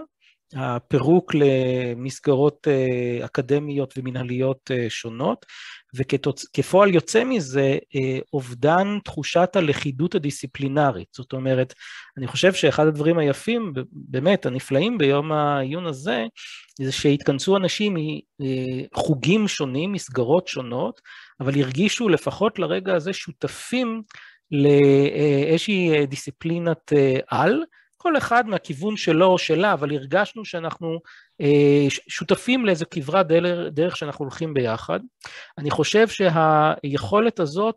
הפירוק למסגרות אה, אקדמיות ומנהליות אה, שונות, וכפועל יוצא מזה, אובדן תחושת הלכידות הדיסציפלינרית. זאת אומרת, אני חושב שאחד הדברים היפים, באמת, הנפלאים ביום העיון הזה, זה שהתכנסו אנשים מחוגים שונים, מסגרות שונות, אבל הרגישו לפחות לרגע הזה שותפים לאיזושהי דיסציפלינת על, כל אחד מהכיוון שלו או שלה, אבל הרגשנו שאנחנו שותפים לאיזו כברת דרך שאנחנו הולכים ביחד. אני חושב שהיכולת הזאת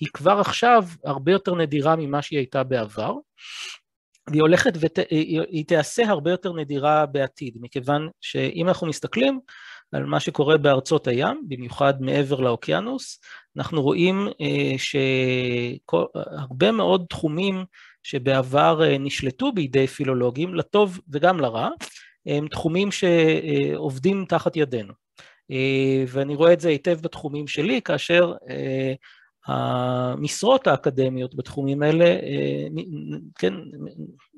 היא כבר עכשיו הרבה יותר נדירה ממה שהיא הייתה בעבר. והיא הולכת והיא תיעשה הרבה יותר נדירה בעתיד, מכיוון שאם אנחנו מסתכלים על מה שקורה בארצות הים, במיוחד מעבר לאוקיינוס, אנחנו רואים שהרבה מאוד תחומים שבעבר נשלטו בידי פילולוגים, לטוב וגם לרע, הם תחומים שעובדים תחת ידינו. ואני רואה את זה היטב בתחומים שלי, כאשר המשרות האקדמיות בתחומים האלה, כן,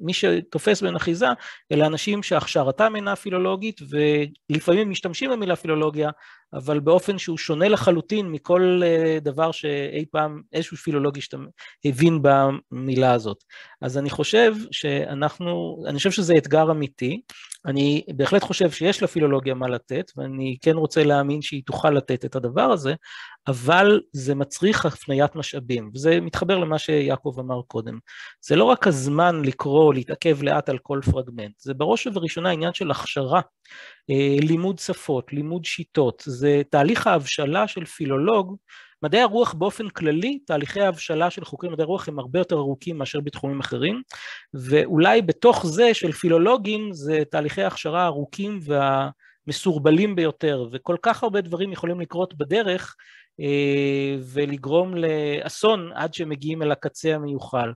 מי שתופס בין אחיזה, אלה אנשים שהכשרתם אינה פילולוגית ולפעמים משתמשים במילה פילולוגיה, אבל באופן שהוא שונה לחלוטין מכל דבר שאי פעם איזשהו פילולוג הבין במילה הזאת. אז אני חושב שאנחנו, אני חושב שזה אתגר אמיתי, אני בהחלט חושב שיש לפילולוגיה מה לתת, ואני כן רוצה להאמין שהיא תוכל לתת את הדבר הזה, אבל זה מצריך הפניית משאבים, וזה מתחבר למה שיעקב אמר קודם. זה לא רק הזמן לקרוא, להתעכב לאט על כל פרגמנט, זה בראש ובראשונה עניין של הכשרה, לימוד שפות, לימוד שיטות, זה תהליך ההבשלה של פילולוג, מדעי הרוח באופן כללי, תהליכי ההבשלה של חוקרי מדעי הרוח הם הרבה יותר ארוכים מאשר בתחומים אחרים, ואולי בתוך זה של פילולוגים זה תהליכי הכשרה ארוכים והמסורבלים ביותר, וכל כך הרבה דברים יכולים לקרות בדרך ולגרום לאסון עד שמגיעים אל הקצה המיוחל.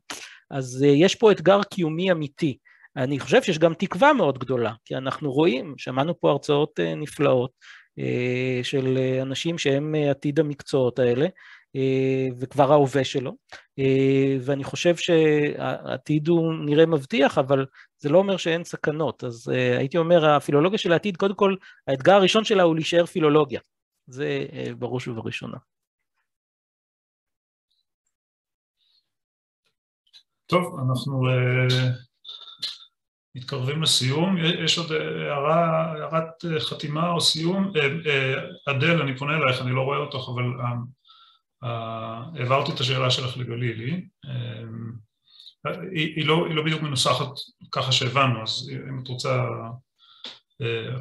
אז יש פה אתגר קיומי אמיתי. אני חושב שיש גם תקווה מאוד גדולה, כי אנחנו רואים, שמענו פה הרצאות נפלאות של אנשים שהם עתיד המקצועות האלה, וכבר ההווה שלו, ואני חושב שהעתיד הוא נראה מבטיח, אבל זה לא אומר שאין סכנות. אז הייתי אומר, הפילולוגיה של העתיד, קודם כל, האתגר הראשון שלה הוא להישאר פילולוגיה. זה בראש ובראשונה. טוב, אנחנו מתקרבים לסיום. יש עוד הערה, הערת חתימה או סיום? אדל, אני פונה אלייך, אני לא רואה אותך, אבל העברתי את השאלה שלך לגלילי. היא לא, היא לא בדיוק מנוסחת ככה שהבנו, אז אם את רוצה,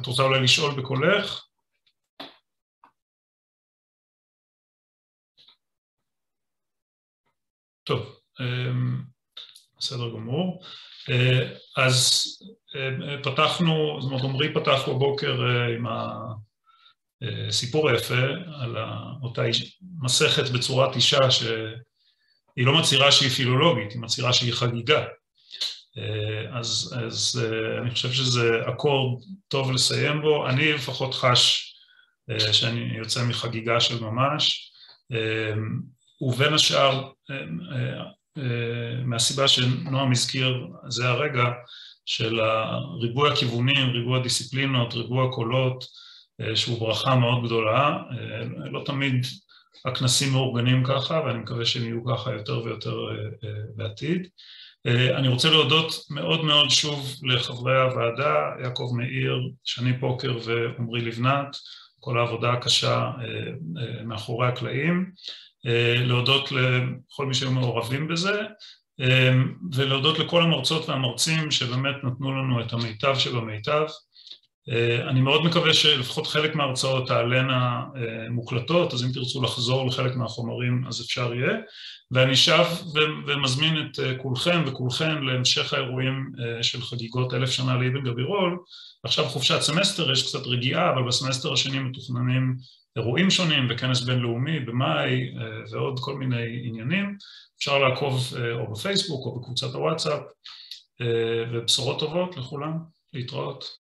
את רוצה אולי לשאול בקולך? טוב, בסדר גמור. אז פתחנו, זאת אומרת, עמרי פתח בבוקר עם הסיפור היפה על אותה מסכת בצורת אישה שהיא לא מצהירה שהיא פילולוגית, היא מצהירה שהיא חגיגה. אז, אז אני חושב שזה אקורד טוב לסיים בו. אני לפחות חש שאני יוצא מחגיגה של ממש, ובין השאר מהסיבה שנועם הזכיר, זה הרגע של ריבוי הכיוונים, ריבוי הדיסציפלינות, ריבוי הקולות, שהוא ברכה מאוד גדולה. לא תמיד הכנסים מאורגנים ככה, ואני מקווה שהם יהיו ככה יותר ויותר בעתיד. אני רוצה להודות מאוד מאוד שוב לחברי הוועדה, יעקב מאיר, שני פוקר ועמרי לבנת, כל העבודה הקשה מאחורי הקלעים. להודות לכל מי שהיו מעורבים בזה, ולהודות לכל המרצות והמרצים שבאמת נתנו לנו את המיטב שבמיטב. אני מאוד מקווה שלפחות חלק מההרצאות תעלנה מוקלטות, אז אם תרצו לחזור לחלק מהחומרים אז אפשר יהיה. ואני שב ומזמין את כולכם וכולכן להמשך האירועים של חגיגות אלף שנה לאבן גבירול. עכשיו חופשת סמסטר, יש קצת רגיעה, אבל בסמסטר השני מתוכננים אירועים שונים וכנס בינלאומי במאי ועוד כל מיני עניינים. אפשר לעקוב או בפייסבוק או בקבוצת הוואטסאפ, ובשורות טובות לכולם, להתראות.